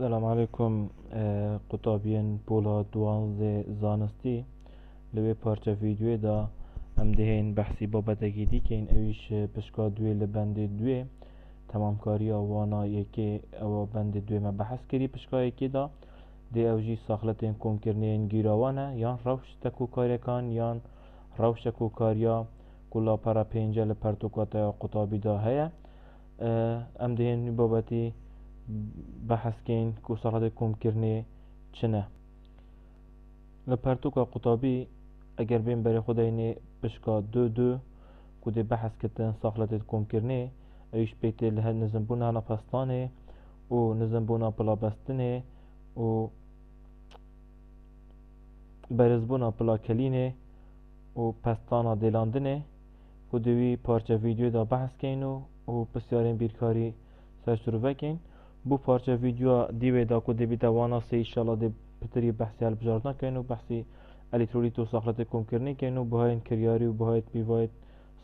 السلام علیکم قوتابیان بولا دوانزه زانستی. لوی پارچه ویدیوی دا. ام دهین بحثی بابتگی دی که این اویش پشکا دوی لبند دوی. تمام کاری وانا یکی او بند دوی ما بحث کری پشکا یکی دا. دی اوجی ساخلتین کم کرنه این گیراوانه یان روش تکو کاری کان یان روش تکو کاریا. کلا پرا پینجل پرتوکاتا قوتابی دا هیا. ام دهین بابتی بەحەسکەین کوسەڵەتی کۆمکردنێ چنە. لە پەرتوکە قوتابی ئەگەر بێن بەرە خداینێ پشکا دو دو کو دێ بەحەسکردن ساخلەتێت کۆمکردنێ ئەویش پێیتێ لە هەر نزمبوونا نەپەستانێ و نزمبوونا پڵابەستنێ و بەرزبوونا پلاکەلینێ و پەستانە دێلاندنێ و دوی پارچە ویددیودا بەحسکەین و و پرسیارên بیرکاری سەرشتروڤەکەین بو پارچه ویدیو دیوی دا کو دیوی وانا سی ایشالا دی پتری بحثی هل بجارنا کن و بحثی الکترولیت و ساخت کم کرنی کن و بهاین کریاری و بهایت بیواید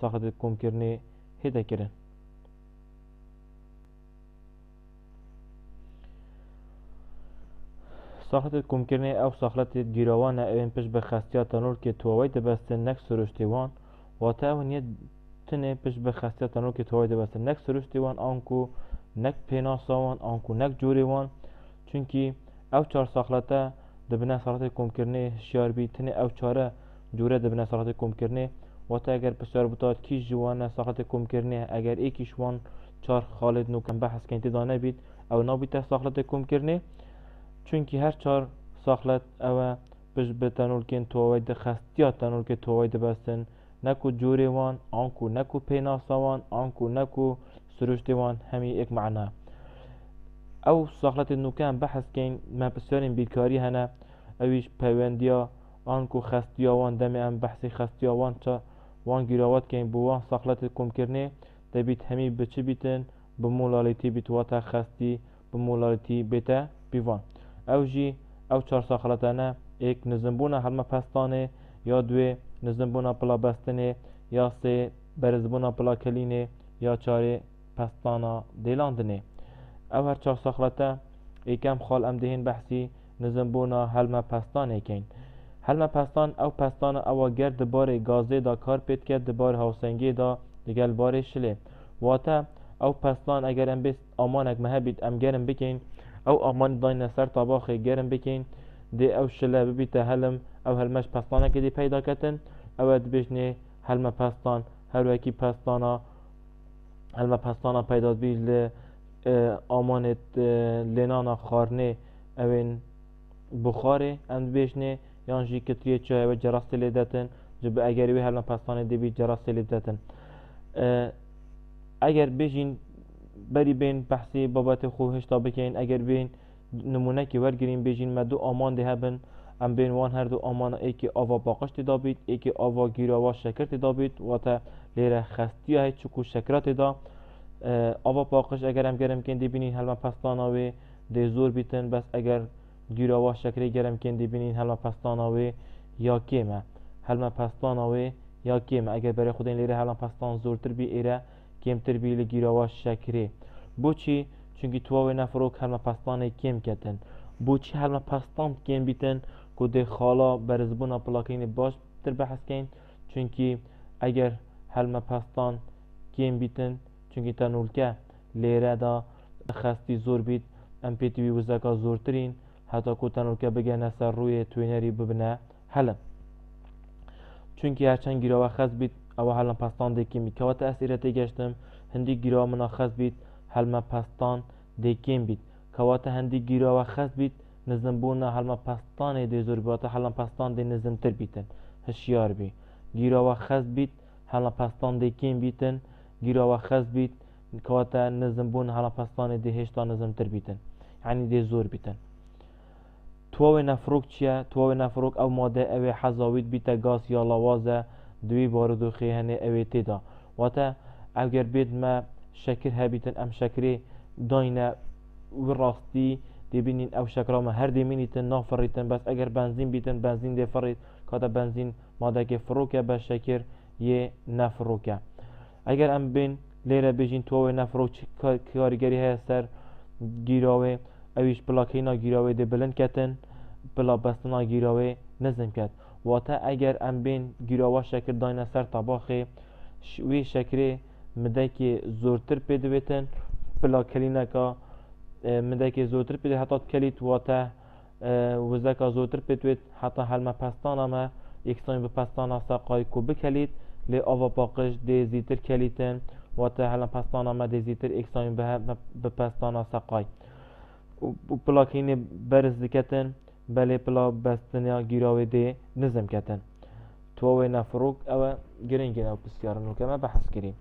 ساخت کم کرنی هیده کرن ساخت کم کرنی او ساخت گیروان اوین پش به خستیات نور که تووی دبسته نک سرشتی وان و تا او نیت تنه پش به خستیات نور که تووی دبسته نک سرشتی وان آنکو نەک پێناساوان ئەوکو نەک جۆرێوان چونکی ئەو چهار ساخلەتە دەبنە ساڵاتی کۆمکردنێ شاربی تنێ ئەو چارە جوورە دەبنە ساڵاتی کۆمکردنێ واتە ئەگەر پرسیار بتات کیش جوانە ساختی کۆمکردنێ ئەگەر ئێکیشوان چار خالت نوکەم بە حەسکەین تێدا نەبیت ئەو نابیتە ساخلەتی کۆمکردنێ چونکی هەر چار ساخلەت ئەوە پشت بە تەنولکێن تۆوەی دەخستیا تەنولکە تۆوەی سروشتێوان هەمی ئەک معنا ئەو ساخلەتی نوکان بەحەسکەین ماپسیۆنین بیرکاری هەنا ئەویش پەیوەندیە ئانکو خستیاوان دەمێ ئەم بەحسی خستیاوان چە وان گیرراوەتکەین بووە ساخلەتی کۆمکردێ دەبیت هەمی بچی بیتن بمۆلاڵەتی بیتواتە خستی بمۆلاڵەتی بێتە بیوان. ئەو ژی ئەو چهار ساخلەتانە ئێک نزمبوونە هەرمە پستانێ یا دوێ نزمبوونە پڵا بەستنێ یا سێ بەرزبوونە پڵاکەلینێ یا چارێ پستانا دیلاندنه او هر چه ساخلته ایکم خال ام دهین بحثی نظم بونا حلم پستان ایکین. حلم پستان او پستان او گرد بار گازه دا کار پید کرد دبار هاوسنگی دا دگل بار شله واتا او پستان اگر ام بیست آمانک مهبید ام گرم بکین. او آمان داین سر طباخ گرم بکین. دی او شله ببیت هلم او هلمش پستانه که دی پیدا کتن. او دبیشنه حلم پستان هر وکی پستانا ҳалва пастона пайдод бижле омонет ленана харне эвен бухаре энд бешне ян жи кетрие ча эве джарас теле дэтен جب اگر وی هلنا پستانه دی بی جراس سلیب دتن اگر بجین بری بین بحثی بابت خو هشتا بکین اگر بین نمونه که ورگرین بجین ما دو آمان ده هبن دوو ئامان دێ هەبن ئەم بین وان هەردوو ئامانە ئێکی ئاوا باقشتی دابیت ئێکی ئاوا گیراوا شەکرتی دابیت واتە لێرە خستیە هەیە چکو شەکراتێدا ئاوا پاقش ئەگەر ئەم گەرمکەن دیبینین هەلمە پستاناوێ دێ زۆر بیتن بەس ئەگەر گیراوا شەکری گەرمکەن دیبینین هەلمە پستاناوێ یا کێمە هەلمە پستاناوێ یا کێمە ئەگەر بەرە خودین لێرە هەڵم پستان زۆرتر بی ئێرە کێمتر بی لە گیراوا شەکرێ بۆچی چونکی تواوێ نەفرۆک هەلمە پستانی کێم کەتن بۆچی هەلمە پستان کێم بیتن. کو دێ خاڵا بەرزبوونا پڵاکەینی باشتر بەحسکەین چونکی ئەگەر هەلمە پستان کێم بیتن چونکی تەنولکە لێرەدا خستی زۆر بیت ئەم پێتیوی وزەکە زۆرترین هەتا کو تەنولکە بگەنە سەر ڕوویە توێنەری ببنە هەلم چونکی هەرچەند گیرەوە خەست بیت ئەوە هەلم پستان دێکیمی کەواتە ئەسیرە تێگەشتم هەندی گیرەوە منە خەست بیت هەلمە پستان دێکێم بیت کەواتە هەندی گیرەوە خەست بیت نزمبوونا هەلمە پستانێ دێ زۆر باتە هەڵم پستان دێ نزمتر بیتن هەشیار بی. گیرەوە خەست بیت هەڵە پستان دێکێن بیتن. گیرەوە خەست بیت کەواتە نزم بوون هەڵە پستانی دێ هێشتا نزمتر بیتن. ینی دێ زۆر بیتن. تۆوێ نەفرۆک چییە؟ تۆوێ نەفرۆک ئەو مادە ئەوێ حەزاویت بیتە گاز یا لاوازە دوی بارودۆخی هەنێ ئەوێ تێدا. واتە ئەگەر بێتمە شەکر هەبیتن ئەم شەکرێ داینە ڕاستی دەبینین ئەو شەکرامە هەر دێمینیتن نافڕیتن بەس ئەگەر بنزین بیتن بنزین دێفڕیت کاتە بنزین مادەکێ فڕۆکە بە شەکر یێ نەفرۆکە ئەگەر ئەم بین لێرە بێژین تۆوە نەفرۆ کاریگەری گیراوێ اویش پلاکینا گیراوی ده بلند کتن پلا بستنا گیراوی نزم کت. واتا اگر ام بین شکر داینه سر طباخه وی شکره مده که زورتر پیدویتن پلا مندەکی زۆتر پێ هەتا کەلیت وتە آه، وزەکە زۆتر پێتوێت حتا هەلمە پەستانەمە یەکسانی بە پەستانە سەقای کو بکەلیت لێ ئەوە باقش دێزیتر کەلیتن وتە هەلە پەستانەمە دێزیتر ئێکسانی بە پەستانە سەقای پلاکینێ بەرز دکەتن بەلێ پلا بەستنیا گیرراوێ دێ نزمکەتن أو نەفرۆک ئەوە گرنگگە ئەو پرسیارن وکەمە بەحسکرین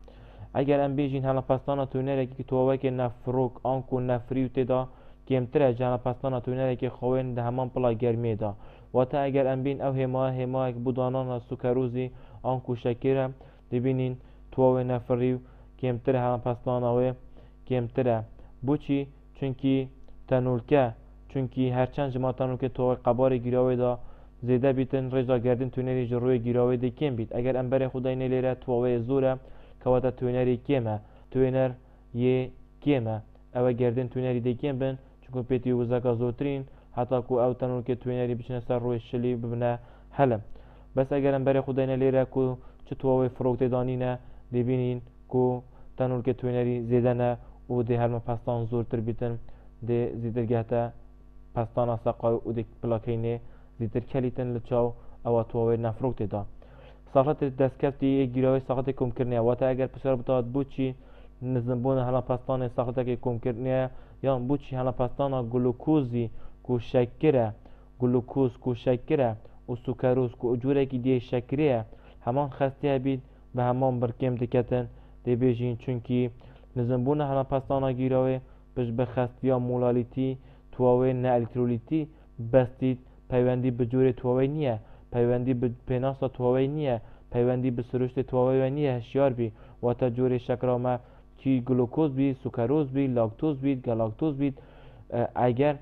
اگر ام بیجین هلا پستانا تو توی که نفروک آنکو نفریو تدا کمتره جانا پستانا تو نره که خوین ده همان پلا گرمی دا. و تا اگر ام بین او هما هما اک بودانان سکروزی آنکو شکره دبینین توی نفریو کمتره هلا پستانا و کمتره بوچی؟ چونکی تنولکه چونکی هرچند جما تنولکه تو قبار گیراوی دا زیده بیتن رجا تونری جروی گیراوی دی کم بیت. اگر امبر خدای نلیره توی زوره کەواتە توێنەری کێمە. توێنەر یێ کێمە. ئەوە گردن توێنەری دەکێن بن چکو پێتی وزەکە زۆترین هەتاکو ئەو تەنونکە توێنەری بچنە سەر ڕۆی شلی ببنە هەلم. بەس ئەگەرم بەرە خوددەێنە لێرە و چ تۆەوەی فرۆکتێدانینە دەبینین کو تەنورکە توێنەری زێدەنە و دێ هەرمە پستان زۆرتر بیتن. دێ زیدرگاتە پستانە سەقای و دێک پلاکەینێ زیتر کەلیتن لە چاو ئەوە تۆەوەی نەفرۆکتێدا ساخت دەستکەفتی گیرەوەی ساختێک کۆمکردنیە واتە ئەگەر پسەر بتات بچی نزمبوون هەڵەپەستانی ساختێکی کۆمکردنیە یان بچی هەڵەپەستانە گلوکۆزی کوشەکرە گلوکۆز کوشەکرە و سوکەروس و جوورێکی دی شەکرەیە هەمان خستیا بیت بە هەمان برکێم دکەتن دەبێژین چونکی نزمبوون هەڵەپەستانە گیرەوەی پشت بە خستیا مولالیتی تواوێ نە ئەلکترولیتی بەستیت پەیوەندی بجوورێت تواوەی نییە پەیوەندی پێناسە تۆوەی نییە پەیوەندی بە سروشتی تۆوەوە نییە هەشیار بی. واتە جۆرێ شەکرامە کی گلوکۆز بی سوکەرۆز بی لاکتۆز بیت گەلاکتۆز بیت ئەگەر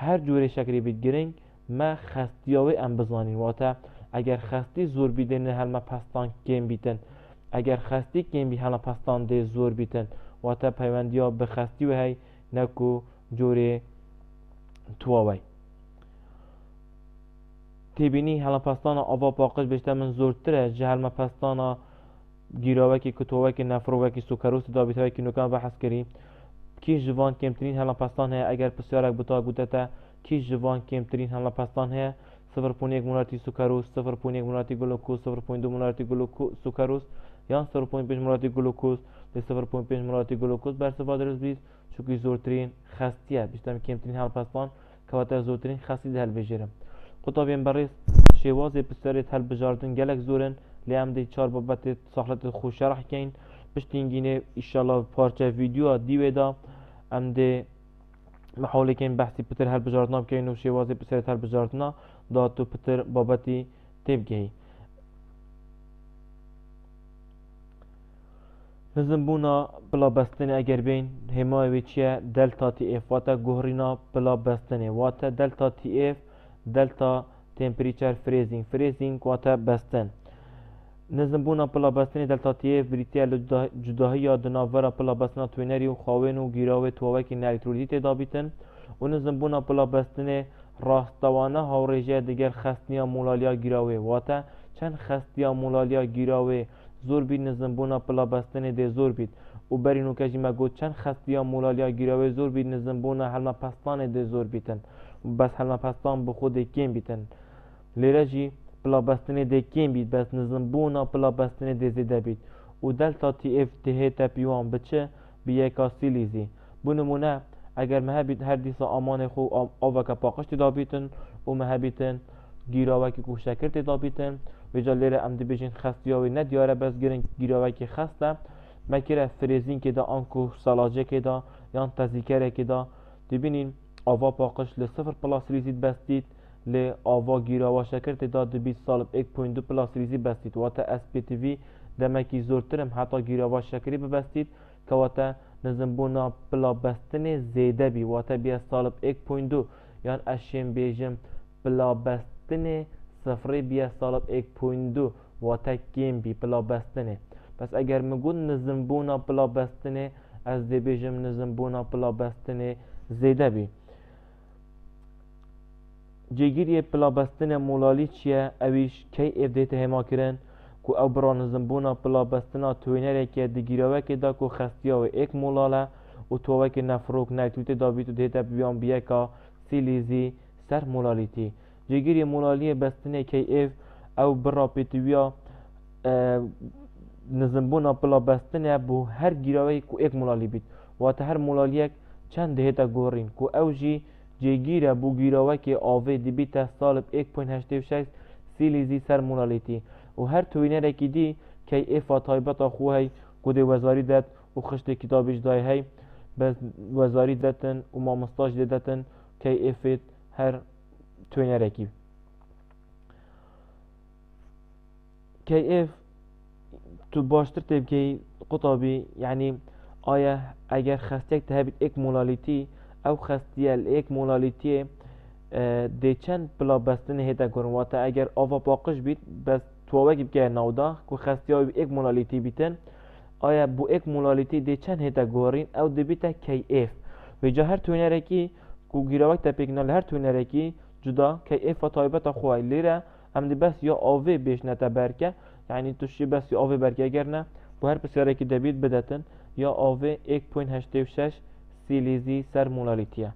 هەر جۆرێ شەکری بیت گرنگ مە خستیاوی ئەم بزانین. واتە ئەگەر خستی زۆر بیدێنە هەلمە پستان کێم بیتن. ئەگەر خستی کێمبی هەڵە پستان دێ زۆر بیتن. واتە پەیوەندیا بە خستی و هەی نەکو جۆرێ تووەوەی تێبینی هەڵەپەستانە ئەڤ پاقش بێشتە من زۆرترە. ji هەلمەپەستانە گیرۆوەکی کتۆوەکی نەفرۆوەکی سوکەروسی دابیتەوەکی نوکان بە حەسکەری. کیش جوان کمترین هەڵەپەستان هەیە ئەگەر پرسیارێک بتا گوتەتە کیش جوان کمترین هەڵەپەستان هەیە؟ صفر پونێک ملاتی سوکەروس صفر پونێک ملاتی گلوکوز صفر پوین دو ملاتی سوکەروس یان صفر پوین پێنج ملاتی گلوکوز لە صفر پوین پێنج ملاتی گلوکوز. بەرسەوا دەست بیست چووکی زۆرترین خستیە بیستم کمترین هەڵپەستان کەواتە زۆرترین خستی قوتابên خداوند برای شێواز پرسیارێت هەلبژاردن گەلک زۆرن لە ئەمدەی چار بابەتێت ساحلەتی خوشەڕحکەین پشتینگینێ ئیشاڵە پارچە ویددیوە دیوێدا ئەمدێ محولێکین بەحسی پتر هەلبژاردنا بکەین و شێوازی پرسیارێت هەلبژاردنا دات و پتر بابەتی تێبگەی نزمبوونا بڵابەستنی ئەگەر بین هێماوی چیە دەلتاتی ئێفواتە گۆڕینا بڵابەستنێ واتە دەلتاتی ئف دلتا تمپریچر فریزینگ فریزینگ واتا بستن نظم بونا پلا بستنی دلتا تیف بریتیه لجداهی یا دناورا پلا بستنا توینری و خواهین و گیراوی تووکی نالکترودی تیدا بیتن و نظم بونا پلا بستنی راستوانه ها رژه دیگر خستنیا مولالیا گیراوی واتا چند خستیا مولالیا گیراوی زور بید نظم بونا پلا بستنی دی زور بید و برینو کجی مگو چند خستیا مولالیا گیراوی زور بید نظم بونا حلما پستان دی زور بیتن بەس هەلمەپەستان بە خۆ دێکێن بیتن. لێرە ژی پڵابەستنێ دێکێن بیت بەس نزم بوونا پڵابەستنێ دێزێ دەبیت و دەلتا TF دهێتە پیوان بچە بیەکا سیلیزی بوونمونە ئەگەر مەهبیت هەر دیسا ئامانێ خۆ ئاوەکە پاقشتی دابیتن و مەهبیتن گیراوەکی کوشەکرد تێدابیتن وێجا لێرە ئەم دەبێژین خستیاوی نەدیارە بەس گرنگ گیراوەکی خستە مەکرە فرێزینکێدا ئەنکو سەلاجێکێدا یان تەزیکەرێکێدا دەبینین آوا پاقش ل صفر پلاس ریزید بستید ل آوا گیراوا شکر تعداد 20 سال 1.2 پلاس ریزی بستید واتا اس پی تی وی دمکی زورترم حتی گیراوا شکری ببستید. که واتا نزم بونا پلا بستن زیده بی. واتا بیا سال 1.2 یان اشیم بیجم پلا بستن صفری بیا سال 1.2 واتا کیم بی پلا بستنه. پس اگر مگون نزم بونا پلا بستنه از دی بیجم نزم بونا پلا بستنه زیده بی. جێگیری پلابەستنە مۆڵالی چییە ئەویش کەی ئێدێتە هێماکردن؟ کو ئەو بڕانزمبوونا پلابەستنا توێنەرێکە دیگیرەوەکێدا و خستیەوە ئێک مۆڵالە و تۆوەکی نەفرۆک نایتوتێ دابیت و دێتە بیان بیەکە سیلیزی سەر مۆلالیتی. جێگیری مۆلالیە بەستنێکی ئێف ئەو بڕاپێتویە نزمبوونا پلابەستنە بوو هەر گیرەوەی کو ئێک مۆلالی بیت. واتە هەر مۆلالیەک چەند دێتە گۆڕین؟ کو ئەو ژی جیگیر بو گیر که آوی دی سالب یک پن هشت و شش سیلی زی سر مونالیتی. و هر توینره کی دی که اف اتای بتا خوی وزاری دت و خشته کتابش دای هی بس وزاری دتن و مامستاج دتن که اف هر توینره کی که اف تو باشتر تب که قطابی یعنی آیا اگر خستیک تهبید ایک مولالیتی ew xestiye li êk molalîtiyê dê çend bila bestinê hête gurin wate eger ava paqij bît bes تووەکی بکە ناودا کو خستیاوی ئێک مۆلالیتی بیتن ئایا بۆ ئێک مۆلالیتی دێ چەند هێتە گۆڕین ئەو دەبیتە KF وێجا هەر توێنەرێکی کو گیرەوەک تە پێکنە لە هەر توێنەرێکی جودا KF تایبەتە خوای لێرە ئەم دی بەس یا ئاوێ بێشنەتە بەرکە یعنی تووشی بەسی ئاوێ بەرکەگەرنە بۆ هەر پرسیارێکی دەبیت بدەتن یا ئاوێ 1.86 سیلیزی سەر مۆلالیتیە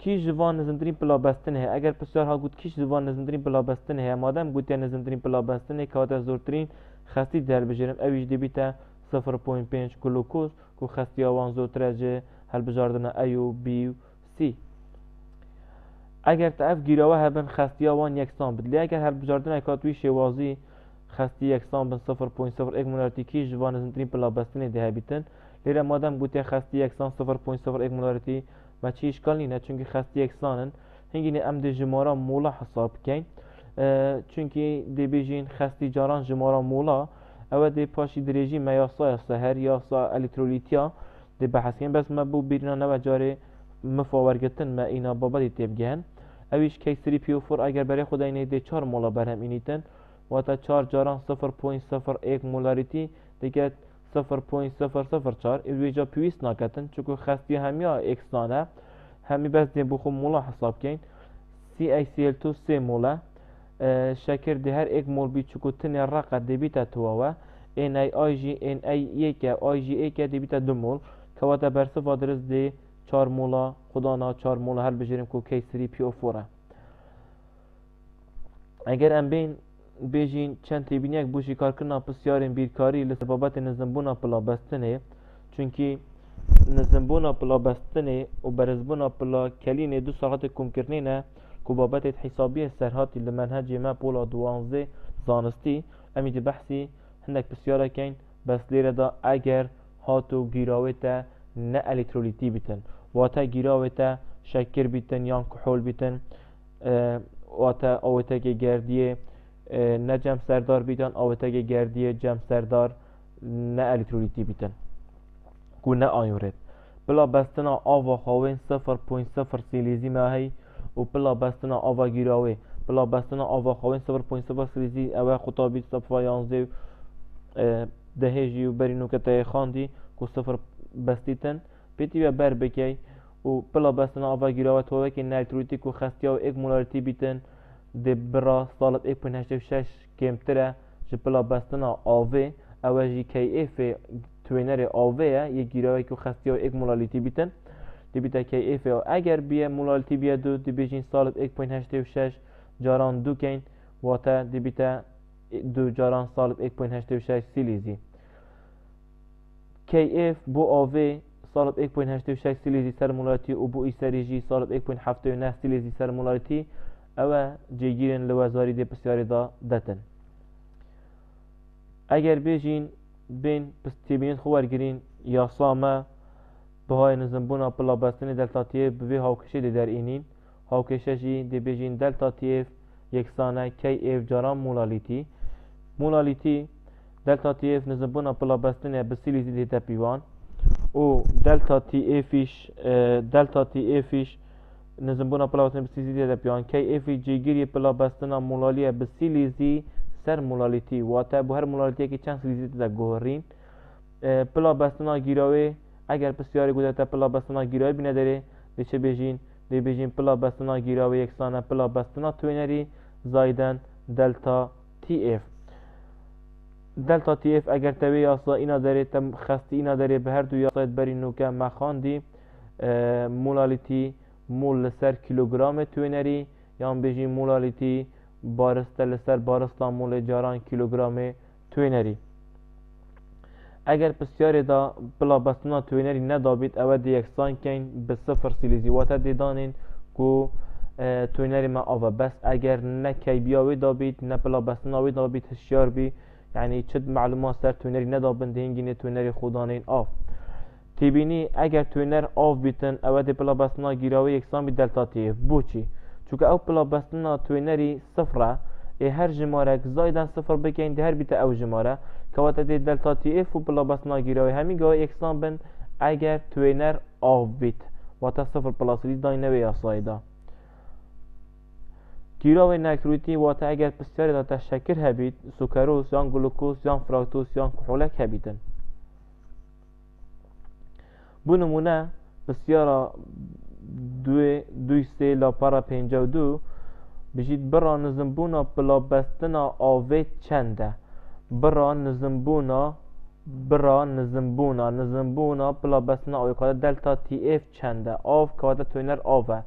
کیش جوان نزندرین پلابستن هەیە ئەگەر پرسیار هاگوت کیش جوان نزندرین پلابستن هەیە مادەم گوتیان نزندرین پلابستن کەواتە زۆرترین خستی دەربژێرم ئەویش دەبیتە 0.5 گلوکۆز و خستیاوان زۆرترە جێ هەلبژاردنە ئەی و بی و سی ئەگەر تا ئەف گیرەوە هەبن خستیاوان یەکسان بد. لێ ئەگەر هەلبژاردنە کاتوی شێوازی خستی یەکسان بن 0.01 مولارتی کیش جوان نزندرین پلابستنی دەهبیتن لێرە مادەم گوتێ خستی یەکسان 0.01 مولارتی و چی اشکال نینە چونکی خستی یەکسانن هنگینی ئەم دێ ژمارە موڵە حساب بکەین چونکی دەبێژین خستی جاران ژمارە موڵە ئەوە دێ پاشی درێژی مە یاسایە سەهر یاسا ئەلیکترۆلیتیا دێ بەس مە بوو بیرنەوە جارێ مفاوەرگتن مە ئینا بابەتی تێبگەن ئەویش کەیسری پیوفۆر ئەگەر بەرێ خداینێ دێ چهار مۆڵە بەرهەم ئینیتن واتە چهار جاران 0.01 مولاریتی دەگەت 0.004 وێجا پێویست ناکەتن چکو خستی هەمیا ئێکستانە هەمی بەس دێ بخۆ موڵە حساب بکەین CICL2 سێ مۆلە شەکر دێ هەر ئێک مۆل بی چکو تنێ ڕقە دەبیتە توەوە NIIG NI یەکە IG ئێکە دەبیتە دو مۆل کەواتە بەرسەوا درست دێ چار مۆڵە خوددانا چار مۆلە هەر بژێرم کو کەیسری پیۆفۆرە ئەگەر ئەم بین بێژین چەند تێبینیەک بوشی کارکردنا پرسیارên bîrkarî li sebabetê nizmbûna pilabestinê çunkî nizmbûna pilabestinê û berizbûna pila kelînê du saetê komkirinê ne ku babetê hîsabiyê serhatî li menhecê me pola diwanzê zanistî em ê di behsî hindek pirsyarekeyn bes lêre da eger hatû gîrawê te ne elektrolîtî bîtin wate gîrawê te şekkir bîtin yan kuhol bîtin wate awêtekê gerdiyê نه جمع سردار بیتن آوتگ گردی جمع سردار نه الکترولیتی بیتن. کو نه آیورید بلا بستنا آوا خواوین صفر پوین صفر سیلیزی ماهی و بلا بستنا آوا گیراوی بلا بستنا آوا خواوین صفر پوین صفر سیلیزی اوه خطابی صفا یانزه دهیجی و برینو که خاندی کو صفر بستیتن. پیتی و بر بکی و بلا بستنا آوا گیراوی توه که نه الکترولیتی کو خستیا و ایک مولاریتی بیتن دی برا سالت ای پو نشتو شش کم بستنا آوه. اوه جی که ای فی توینر آوه یه گیراوه که خستی ها ایک مولالیتی بیتن. دی بیتا که ای اگر بیه مولالیتی بیه دو دی بیجین سالت ای پو نشتو شش جاران دو کین. واتا دی بیتا دو جاران سالت ای سیلیزی. نشتو شش سی لیزی که ای بو آوه سالت ای پو سر مولالیتی و بو ای سریجی سالت ای پو سر مولالیتی ئەوە جێگیرن لە وەزاری دێ پرسیارێدا دەتن ئەگەر بێژین بین پستیبین خوەرگرین یاسامە بەهای نزمبوونا پڵابستنی دەلتاتیە بوێ هاوکشی دێ دەرئینین هاوکێشەژی دەبێژین دەلتاتیف یەکسانە کەی ئێف جاران مولالیتی مولالیتی دەلتاتیف نزمبوونا پڵابستنە بسیلیزی دێتە پیوان و دەلتاتی ئێفیش ئێفیش نزمبونا پلاوتن بسیزی ده پیان کی افی جیگیری پلا بستنا مولالیه بسیلیزی سر مولالیتی واتا بو هر مولالیتی که چند سلیزی ده گوهرین پلا بستنا اگر پسیاری گوده تا پلا بستنا گیراوی بینه داره بچه بیجین دی بیجیم پلا بستنا یکسانه پلا بستنا توینری زایدن دلتا تی اف دلتا تی اف اگر توی یاسا اینا داره تم خستی اینا داره به هر دو یاسایت بری نوکه مخاندی مولالیتی مول لسر کیلوگرام توینری یا بیجیم مولالیتی بارسته لسر بارستا مول جاران کیلوگرام توینری اگر پسیاری دا بلا بستنا توینری ندابید او دی یکسان کن به صفر سیلیزی واتا دی دانین کو توینری ما آوا بس. اگر نه کیبیاوی دابید نه بلا بستناوی دابید هشیار بی یعنی چه معلومات سر توینری ندابن دهنگینه توینری خودانین. آف. تیبینی اگر توینر آف بیتن یکسان بی دلتا تیف بوچی چونکه او بلا بستنا توینری صفره هر جماره زایدن صفر بکن ده هر بیت او جماره کواتا دی دلتا تی اف و ناگیره همین گاه یکسان بن اگر توینر آف بیت واتا صفر پلاس لی دای نوی یاسایدا گیراوی نکروتی واتا اگر پسیاری دا تشکر هبید سوکروس یان گلوکوز یان فراکتوس یان کحولک هبیدن بو نمونه بسیارا دوی دوی لا پارا پینجا و دو. بجید برا نزنبونا بلا بستنا آوه چنده. برا نزنبونا برا نزنبونا. نزنبونا بلا بسنا آوه کاده دلتا تی اف چنده. آف کاده توینر آوه.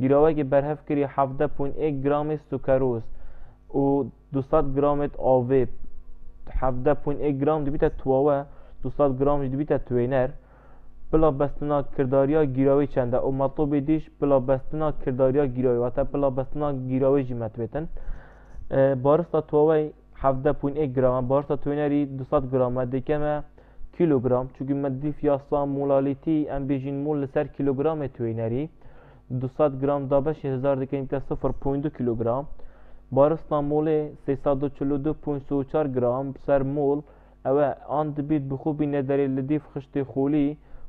گیراوه که برهف کری حفده پوین ایک گرام سوکروز و دوستاد گرامت آوه حفده پوین ایک گرام دو بیتا تواوه دوستاد گرام دو بیتا توینر. بلا بستنا کرداریا گیراوی چنده او مطلوب دیش بلا بستنا کرداریا گیراوی و تا بلا بستنا گیراوی جمعت بیتن. بارستا تووی 17.1 گرام. بارستا توینری 200 گرام. دکمه kilogram çünki maddi fiyasla molaliti ən bejin mol sər kilogram etüynəri 200 gram da 5000 dikəmdə 0.2 kilogram barısla mole 342.4 gram sər mol əvə and bir buxu bir nədərli dif xışti xuli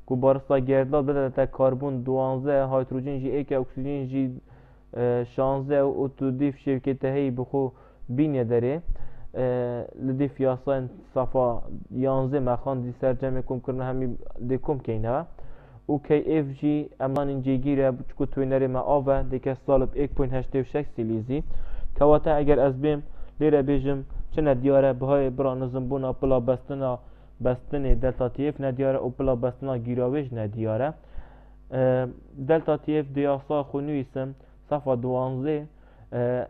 بارستا گردال بده تا کربن 12 هیدروژن جی 1 اکسیژن جی 16 و تو دیف شرکت هی بخو بینه داره لدی فیاسان صفا یانزه مخان دی سرجمه کم کرنه همی دی کم کینه او کی اف جی امان اینجی گیره چکو توینره ما آوه دیگه سالب 1.86 سیلیزی کواتا اگر از بیم لیره بیجم چه ندیاره بهای برا نظم بونا پلا بستنا بستن دلتا تیف ندیاره او پلا بستنا گیراویش ندیاره. دلتا تیف دیاسا خونویسم صفا دوانزه.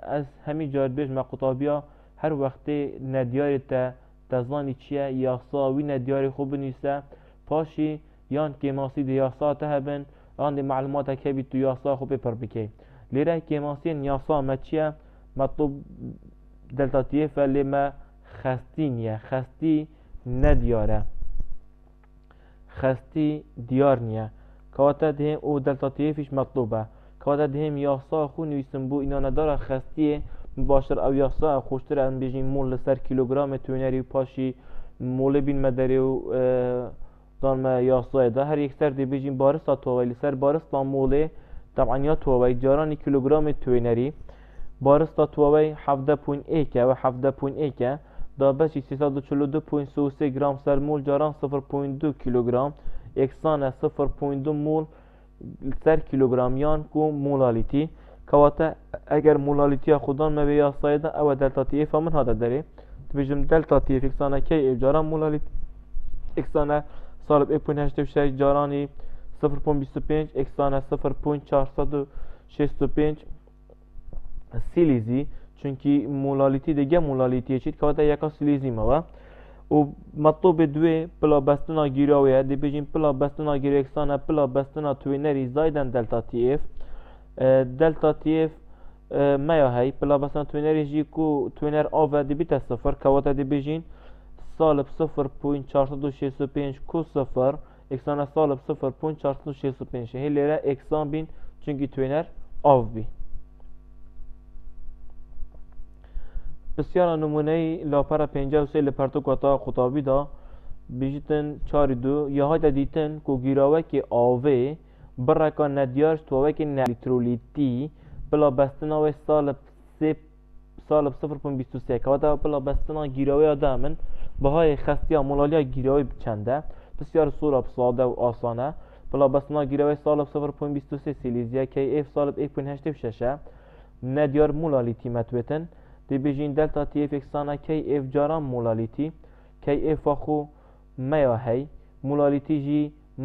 از همی جار مقطابیا هر وقتی ندیاری تا تزانی چیه یاسا وی خوب نیسته پاشی یان که ماسی دی یاسا ته بن آن دی معلومات که بی تو یاسا خوب پر بکی. لیره که ماسی یاسا ما چیه؟ مطلوب دلتا تیف ما خستی نیه خستی ندیاره. خستی دیار نیه. کاتا دهم او دلتا تیفش مطلوبه. کاتا دهم یاسا خو نویسم بو اینا نداره. خستیه باشتر او یاسا خوشتر ان بیجین مول لسر کیلوگرام تونری پاشی مول بین مدری و هر یک سر دی بیجین بارستا تووی سر بارستا موله طبعا یا تووی جارانی کیلوگرام تونری بارستا تووی 17.1 و 17.1 دا بچی 342.33 گرام سر مول جاران 0.2 کیلوگرام یکسان 0.2 مول سر کیلوگرام یان کو مولالیتی. کواتا اگر مولالیتی خودان ما بیا سایده او دلتا تی اف من هذا داری. تبیجم دلتا تی اف اکسانه کی جاران مولالیتی اکسانه سالب 1.86 جارانی 0.25 اکسانه 0.465 سیلیزی. چونکی مولالیتی دیگه مولالیتی چیت کواتا یکا سیلیزی ما و مطلوب دوی پلا بستنا گیراویه دی بجیم پلا بستنا گیرو اکسانه پلا بستنا توینری زایدن دلتا تی اف دلتا تی اف ما هی پلا بسن توینر جی کو توینر آو دی بیت صفر کواتا دی بجین سالب صفر پوین چهارصد و شیست و پنج کو صفر اکسان سالب صفر پوین چهارصد و شیست و پنج هی لیره اکسان بین چونکی توینر آو بی بسیار نمونه لاپر پنجه و سه لپرتو کتا خطابی دا. بیجتن چاری دو. یا های دا دیتن کو گیراوه که آوه برکا ندیارش تووک نلیترولیتی بلا بستنا و سال سه سال صفر پون بیست و سه. که بلا بستنا گیراوی آدمن بهای خستی مولالیا گیراوی چنده بسیار سوراب ساده و آسانه. بلا بسنا گیروی سالب 0.23 سیلیزیا کی اف سالب 1.86 ندیار مولالیتی متوتن دی بجین دلتا تی اف اکسانا کی اف جاران مولالیتی کی اف خو میا هی مولالیتی جی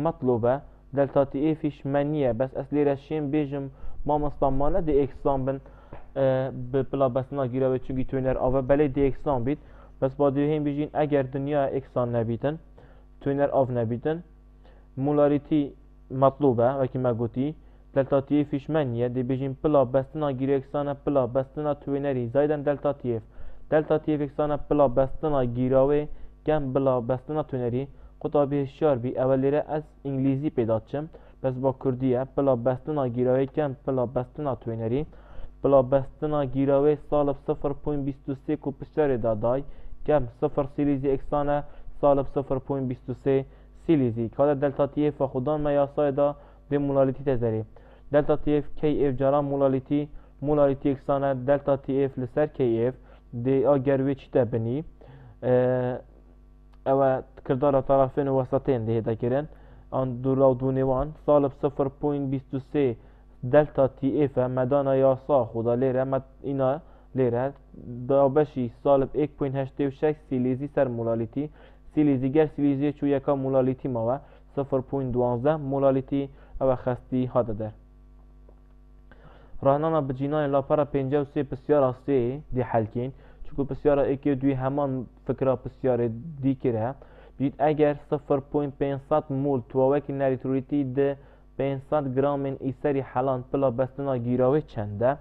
مطلوبه دلتا تی افش منیه بس اصلی رشیم بیجم ما مستمانه دی اکسان بن به بلا بسنا گیره چونگی توینر آوه بله دی اکسان بید بس با دیو هم بیجین اگر دنیا اکسان نبیتن توینر آف نبیتن مولاریتی مطلوبه وکی مگوتی دلتا تی افش منیه دی بیجین پلا بستنا گیره اکسانه پلا بستنا توینری. زایدن دلتا تی اف دلتا تی اف اکسانه پلا بستنا گیراوه گم بلا بستنا توینری. قطابی هشیار بی. اولیره از انگلیزی پیدا چم. بس با کردیه. پلا بستنا گیراوه کم پلا بستنا توینری. پلا بستنا گیراوه سالب 0.23 کو پشتر دادای. کم 0 سیلیزی اکسانه سالب 0.23 سیلیزی که دلتا تی اف خودان میاسای دا به مولالیتی تزری. دلتا تی اف کی اف جارا مولالیتی مولالیتی اکسانه دلتا تی اف لسر کی اف. دی آگروی چی تبنی او کردار طرفین وسطین ده هدا کرن آن دولا و سالب 0.23 دلتا تی اف مدانا یاسا خدا لیره. مد اینا لیره. دابشی سالب 1.86 سیلیزی سر مولالیتی سیلیزی گر سیلیزی چو یکا مولالیتی ماوه. 0.12 مولالیتی او خستی هاده در راهنانا بجینای لاپارا پنجه و سه پسیارا سه دی حلکین چونکو پسیارا اکی دوی همان فکرا پسیار دی کره بید اگر 0.500 مول تواوک نریتوریتی ده 500 گرام ایسری حلان پلا بستنا گیراوه چنده.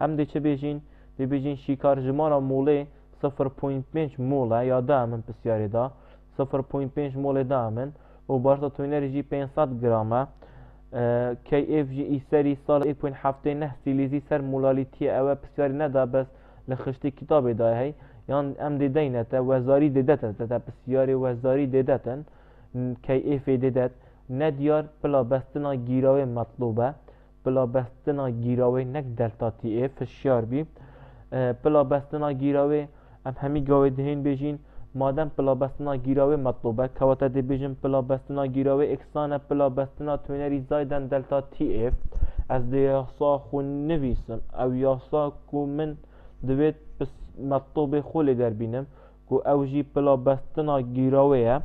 هم دی چه بیجین؟ دی بیجین شیکار جمارا موله 0.5 موله یا ده من پسیاری دا 0.5 موله ده من و بارتا توینری جی 500 گرامه جی ایسری سال 1.7 سیلیزی سر مولالیتی او پسیاری ندا بس لخشتی کتاب دا هی. یان ام دیدینه تا وزاری دیدت تا پسیاری وزاری دیدتن اف دیدت. ندیار پلا بستنا گیراوه مطلوبه پلا بستنا گیراوه نک دلتا تی اف شیار بی پلا بستنا گیراوه ام همی گاوه دهین بیجین مادەم پلابەستنا گیراوێ مەطلوبە کەواتە دەبێژم پلابەستنا گیراوێ ئکسانە پلابەستنا توێنەری زایدەن دەلتا TF ئەس دە یاسا خو نویسم ئەو یاسا کو من دەوێت مەطلوبێ خۆلێ دەربینم کو ئەو ژی پلابەستنا گیراوەیە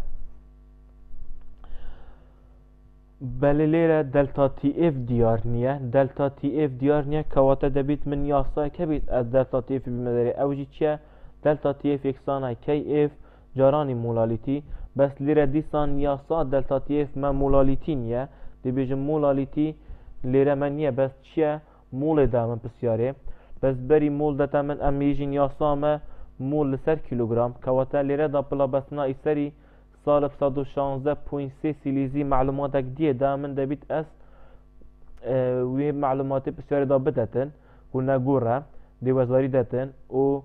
بەلێ لێرە دەلتا TF دیار نییە دەلتا TF دیار نییە کەواتە دەبیت من یاسا کەبیت ئەس دەلتا TF بمەدەێ ئەوجی چیە؟ دلتا تي اف يكسانا كي اف جاراني مولاليتي بس ليرة ديسان ياسا دلتا تي اف ما مولاليتين يا دي بيجم مولاليتي ليرة من يا بس تشيا مول دا من بسياري بس بري مول دتا من ام يجين ياسا ما مول لسر كيلوغرام كواتا ليرة دا بلا بسنا اسري صالب صدو شانزة بوين سي سيليزي معلوماتك دي دا من دبيت اس آه وي معلوماتي بسياري دا بدتن. هنا قورة دي وزاري دتن. و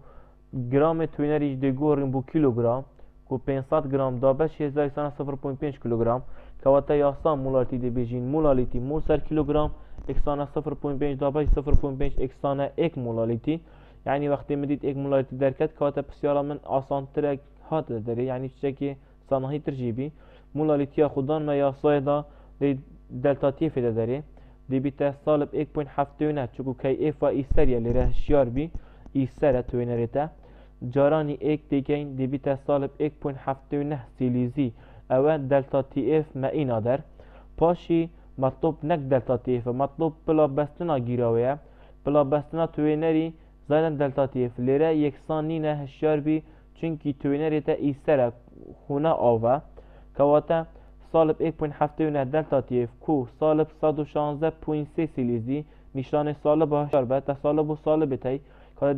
گرام توینریش دی گوریم بو کیلوگرام کو 500 گرام دا بش 0.5 کیلوگرام کواتا یاسان مولالیتی دی بیجین مولالیتی مول سر کیلوگرام اکسانه 0.5 دا بش 0.5 اکسانه یک مولالیتی یعنی وقتی مدید یک مولالیتی درکت کواتا بسیارا من آسان ترک هات داره یعنی چه که صناهی ترجیبی مولالیتیا خودان یاسای دا دی دلتا تی فیده داره دی بیتا سالب 1.7 چکو کی ایف و ایسریا لیره شیار بی ایسره توینریتا جارانی ایک دیگین دی بیتا سالب 1.7 سیلیزی اف ما اینا در پاشی مطلوب نک دلتا تی اف مطلوب بلا بستنا گیراوه بلا بستنا توینری زایدن دلتا تی اف. لیره یکسانی نه هشیار بی چونکی تا ایسره خونه آوه. کواتا سالب 1.7 دلتا تی اف کو سالب 116.3 سیلیزی. نشان سالب هشار به تا سالب و سالب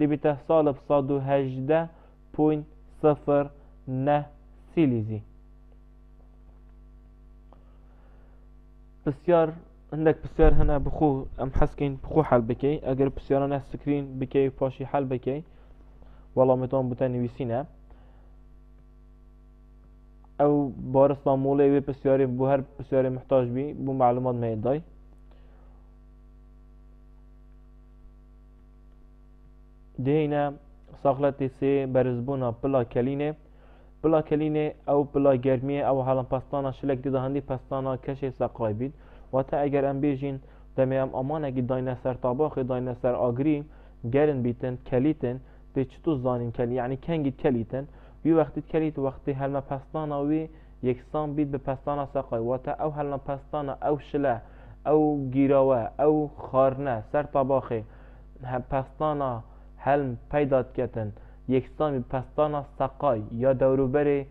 دەبێتە ساڵە 1970 پوین سفر نە سیلیزی پرسیار هەندێک پرسیار بخو ام ئەم حەسکەین بخۆ حل بکەی ئەگەر پرسیارانە سکرین بکەی پاشی حل بکەی وەڵامەتان بتە نوویسینە ئەو بارسمان مۆڵێ وێ پرسیاری بۆ هەر پرسیاری محتاج بی بو معلومات مەدای دای دهینا ساخلتی سه برزبونا پلا کلینه بلا کلینه او بلا گرمیه او حالا پستانا شلک دیده هندی پستانا کش سقای بید و تا اگر ام بیجین دمی ام امان اگه داینه سر طباخ داینه سر آگری گرن بیتن کلیتن به چطور زانین کلی یعنی کنگید کلیتن وی وقتی کلیت وقتی هلما پستانا وی یکسان بید به پستانا سقای و تا او هلما پستانا او شله او گیراوه او خارنه سر طباخه پستانا حلم پیدات کتن یکسان پستانا سقای یا دوروبر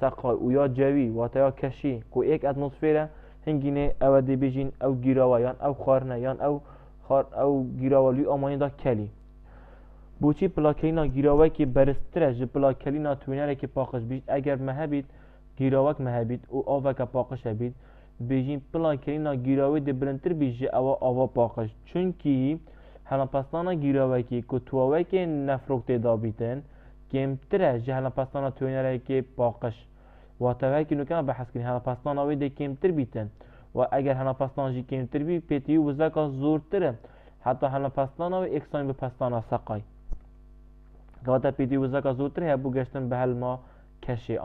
سقای و یا جوی و یا کشی کو یک اتمسفیره هنگینه او دی بیجین او گیراوا یان او خارنه یان او خار او گیراوالی آمانی دا کلی بوچی پلاکلینا گیراوه که برستره جه پلاکلینا توینره که پاقش بید اگر مهبید گیراوک مهبید او آوه که پاقش بید بیجین پلاکلینا گیراوه دی برنتر بیجه او آوه پاقش چونکی هلا پستانا گیراوه که کتواوه که نفروک تیدا بیتن کمتره جه هلا پستانا توینره که پاقش و تا که نکن بحث کنی هلا پستانا وی دی کمتر بیتن و اگر هلا پستانا جی کمتر بی پیتی و زورتره حتی هلا پستانا و اکسانی به پستانا سقای گاتا پیتی و زکا زورتره هبو گشتن به هلما کشی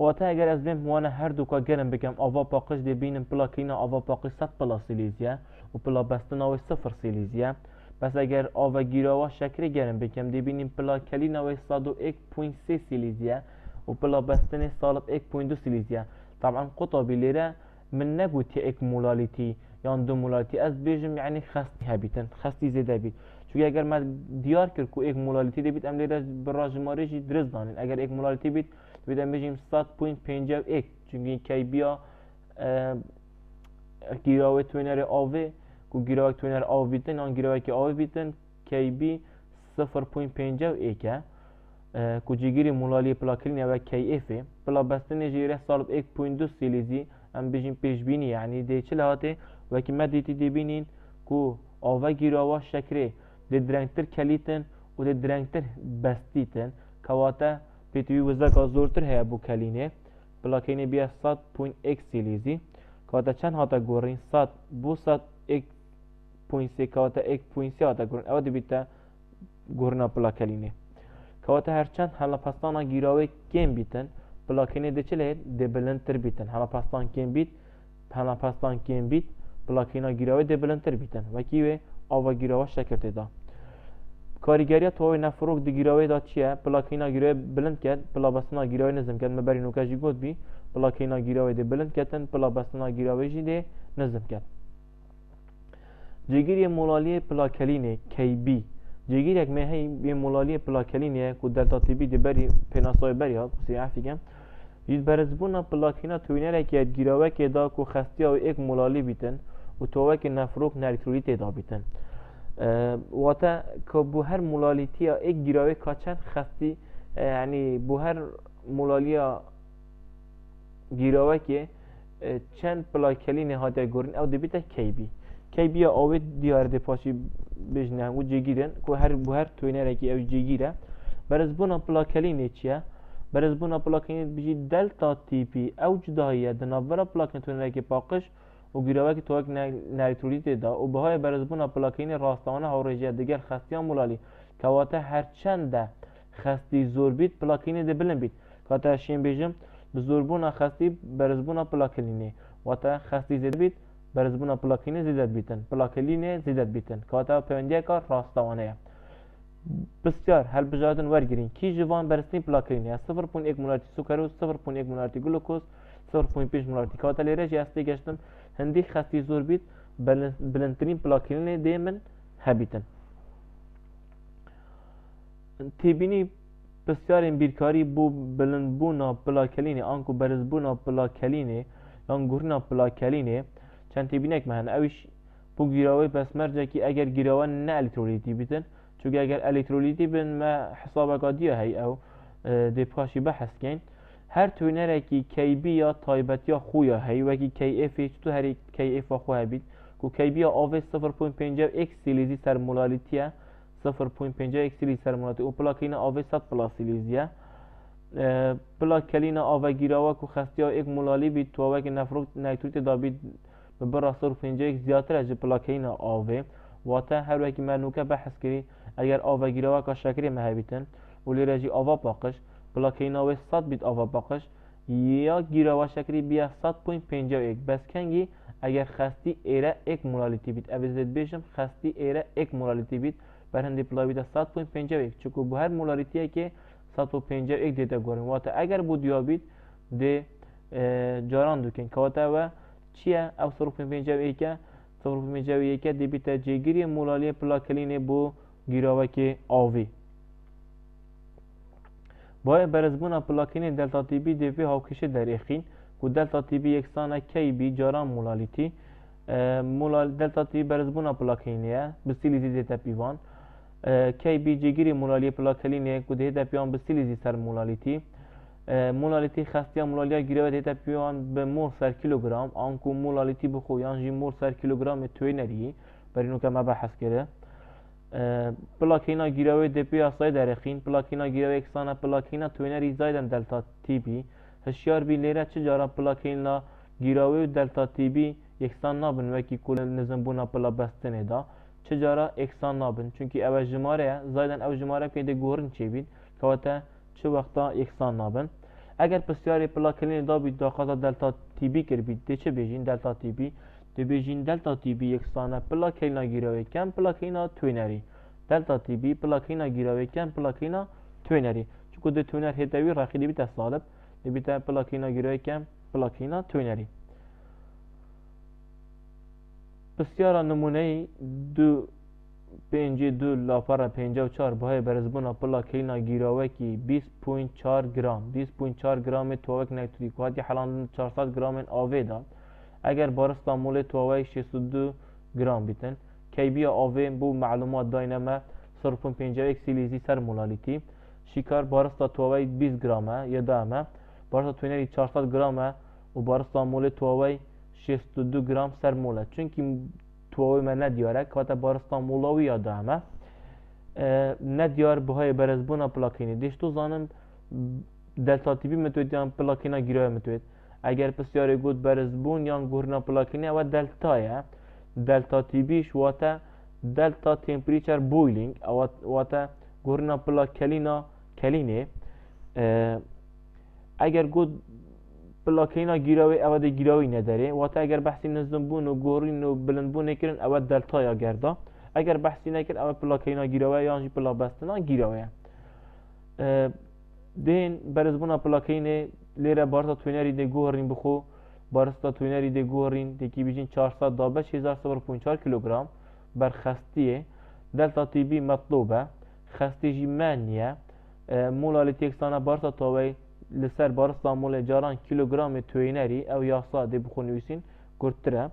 واتە ئەگەر ئەس بێن وانە هەردووکە گەرم بکەم ئەوە پاقش دەبینم پلاکینە ئەوە پاقی 100 پلا سیلیزیە و پلا بەستنەوەی سفر بس اگر آوا گیراوا شکری گرم بگم دی بینم پلا کەلینەوەی 1.3 سیلیزیە و پلا بستن سالب ایک پوین دو سیلیزیە طبعا قطابی لیره من نگو تی ایک مولالیتی یان دو مولالیتی از بیجم یعنی خستی هبیتن خستی زیده بید. چونکە اگر مە دیار کرد و ئەک مولالیتی دەبیت ئەم لێرە درست درستدانین اگر ئەک مولالیتی بیت بدم بجیم 100.51 چونکه کی بیا گیراوه توینر آوه کو گیراوه توینر آوه بیتن آن گیراوه که آوه بیتن کی بی 0.51 کو جیگیری مولالی پلاکرین و کی اف پلا بستن جیره سالب 1.2 سیلیزی ام بجیم پیش بینی یعنی دی چه لحاته و که ما دیتی دی بینین کو آوه گیراوه شکره دی درنگتر کلیتن و دی درنگتر بستیتن کواته پیتوی وزدکا زورتر هیا بو کلینه بلاکینه بیا 100.x سیلیزی هاتا گورین 100 بو 100 1 پوینت سی کاتا 1 پوینت سی هاتا گورین او دی بیتا گورنا بلاکلینه کاتا هرچند حالا پستانا گیراوه کم بیتن بلاکینه ده چله ده بلندتر بیتن حالا پستان کم بیت حالا پستان کم بیت بلاکینا گیراوه ده بلندتر بیتن و کیوه آوا گیراوه شکرته دا کاریگری تو نفروک دی گیراوی دا چیه پلاکینا گیراوی بلند کرد پلا بسنا گیراوی نظم کرد مبری نوکا جی بی پلاکینا گیراوی دی بلند کردن پلا بسنا گیراوی جی دی کرد جگیری مولالی پلاکلینه کی بی. جگیر یک مهی بی مولالی پلاکلینه کو دلتا تی بی دی بری پناسای بری ها کسی عفی کم دید برزبونا پلاکینا توینره که گیراوی که دا کو خستی او یک مولالی بیتن و توه که نفروک نریترولیت دا بیتن. واتا که بو هر مولالیتی ها ایک گیراوی کاچن خستی یعنی بو هر مولالی گیراوی که چند پلاکلی نهاده گورین او دبیتا کی بی کی بی آوه دیار دی پاشی بجنه و جگیرن که هر بو هر توینه که او جگیره برز بونا پلاکلی چیه برز بونا پلاکلی بجی دلتا تیپی او جداییه دنابرا پلاکلی توینه که پاقش وگیرەوەکی تۆک نایتولیتی دا و بەهای بەرزبوونا پلاکینی ڕاستەوانە هاوڕێژە دیگەر خستیان مولالی کەواتە هەرچەندە خستی زۆر بیت پلاکینی دەبلم بیت کاتە شێن بێژم بە زۆربوونا خستی بەرزبوونا پلاکلینێ واتە خستی زێر بیت بەرزبوونا پلاکینی زیدەت بیتن پلاکلینێ زیدەت بیتن کاتە پەیوەندیەکە ڕاستەوانەیە. بسیار هەلبژادن وەرگرین کی ژوان بەرزنی پلاکرینە 0.1 مولارتی سوکەر و 0.1 مولارتی گلوکۆز 0.5 مولارتی کاتە لێرەژ یاستی گەشتن 0.5 هەندێک خەستی زۆر بیت بلندترین پلاکردنی دێ من هەبیتن. تێبینی پرسیارێن بیرکاری بۆ بلندبوونا پلاکەلینێ ئانکو بەرزبوونا پلاکەلینێ یان گورنا پلاکەلینێ چەند تێبینێکمە هەن ئەویش بۆ گیرەوەی پەسمەرجێکی ئەگەر گیرەوە نە ئەلکترۆلیتی بتن چونکە ئەگەر ئەلکترۆلیتی بن مە حسابەکە دیە هەی ئەو دێپاشی بە حەسکەین paşî beheskeyn هر توینەرێکی کەیبیە تایبەتیا خویە هەیوەکی KF تو هەری KF خۆ هەبیت و کەیبیە ئاێ 0.5 سیلیزی سەرمولالیتیە 0.5 سیلی سەرمولاتی و پلاکینە ئاێ 100 پلاسیلیزیە پلاکەلینە ئاڤگیراوە و خستیا یک مولالی بیت تووەکی نەفرۆک نایتوریتە دابیت بە 5 زیاتر ji پلاکەینە ئاێ واتە هەروەکی مەنوکە بە حەسکری اگر آوا گیروا کا شکری مهبیتن و لیره جی پلاکینا و 100 بیت آوا باقش یا گیروا شکری بیا 100.51 بس کنگی اگر خستی ایره یک مولالیتی بیت. اوزید بیشم خستی ایره یک مولالیتی بیت. بر هندی پلا بیت 100.51 چکو به هر مولالیتی که 151 دیده گوریم واتا اگر بود یا بیت ده جاران دوکن. که واتا و چیه؟ او 151 که 151 دی بیت جگیری مولالی پلاکلینه بو گیراوه که آوی. با برزبونا پلاکین دلتا تی بی دیوی هاوکشه در اخین و دلتا تی بی یکسانه کی بی جاران مولالیتی مولال دلتا تی برزبونا پلاکینیه بسیلیزی دیتا پیوان کی بی جگیری مولالی پلاکلینه که دیتا پیوان بسیلیزی سر مولالیتی. مولالیتی خستیا مولالیا گیره دیتا پیوان به مول سر کیلوگرام. آنکو مولالیتی بخو یانجی مول سر کیلوگرام توی نری برینو که ما بحث پلاکینا گیراوی دپی آسای درخین پلاکینا گیراوی اکسانا پلاکینا توینری زایدن دلتا تی بی. هشیار بی لیره چه جارا پلاکینا گیراوی دلتا تی بی یکسان نابن وکی کل نظم بونا پلا بستنه دا. چه جارا اکسان نابن؟ چونکی او جماره زایدن او جماره که گورن چه بید؟ که چه وقتا یکسان نابن؟ اگر پسیاری پلاکلین دا بید داخل دلتا تی بی کر بید ده چه بیجین دلتا dibiژین دلتا تی بی یکسانه پلاکینا گیراوی کم پلاکینا توینری دلتا تی بی پلاکینا گیراوی کم پلاکینا توینری چونکو د توینر هدوی راخی دیبی تصالب دیبی تا پلاکینا گیراوی کم پلاکینا توینری بسیارا نمونه دو پنجی دو لاپارا پنجا و چار بهای برزبونا پلا کلینا گیراوه کی بیس پوین چار گرام بیس پوین چار گرام توک نکتوری که حتی حالا چار سات گرام آوه داد اگر بارستا مول تواوی 62 گرام بیتن کیبی آوی بو معلومات داینما 0.51 سیلیزی سر مولالیتی شکار بارستا تواوی 20 گرامه یا دامه. بارستا توینری 400 گرامه و بارستا مول تواوی 62 گرام سر موله. چونکی تواوی که تا بارستا مولاوی یا دامه. ندیار بهای برزبونا پلاکینی. دیشتو زانم دلتا تیبی متویدیان پلاکینا گیره متوید اگر پسیاری گود برزبون یا گورنا پلاکینی و دلتایه دلتا تی واتا دلتا تمپریچر بویلینگ او واتا گورنا پلاکلینا کلینه اگر گود پلاکینا گیراوی او ده گیراوی نداره. واتا اگر بحثی نزدن بون و گورین و بلند بون نکرن او دلتا یا گردا. اگر بحثی نکرن او پلاکینا گیراوی یا پلا بستنا گیراوی. دین برزبونا پلاکینه لیره بارستا توینری ده گوهرین بخو بارستا توینری ده گوهرین ده کی بیجین 400 دابه 1004 کیلوگرام بر خستیه دلتا تی بی مطلوبه خستی جی منیه مولالیتی اکسانه بارستا تاوی لسر بارستا مول جاران کیلوگرام توینری او یاسا ده بخو نویسین گرتره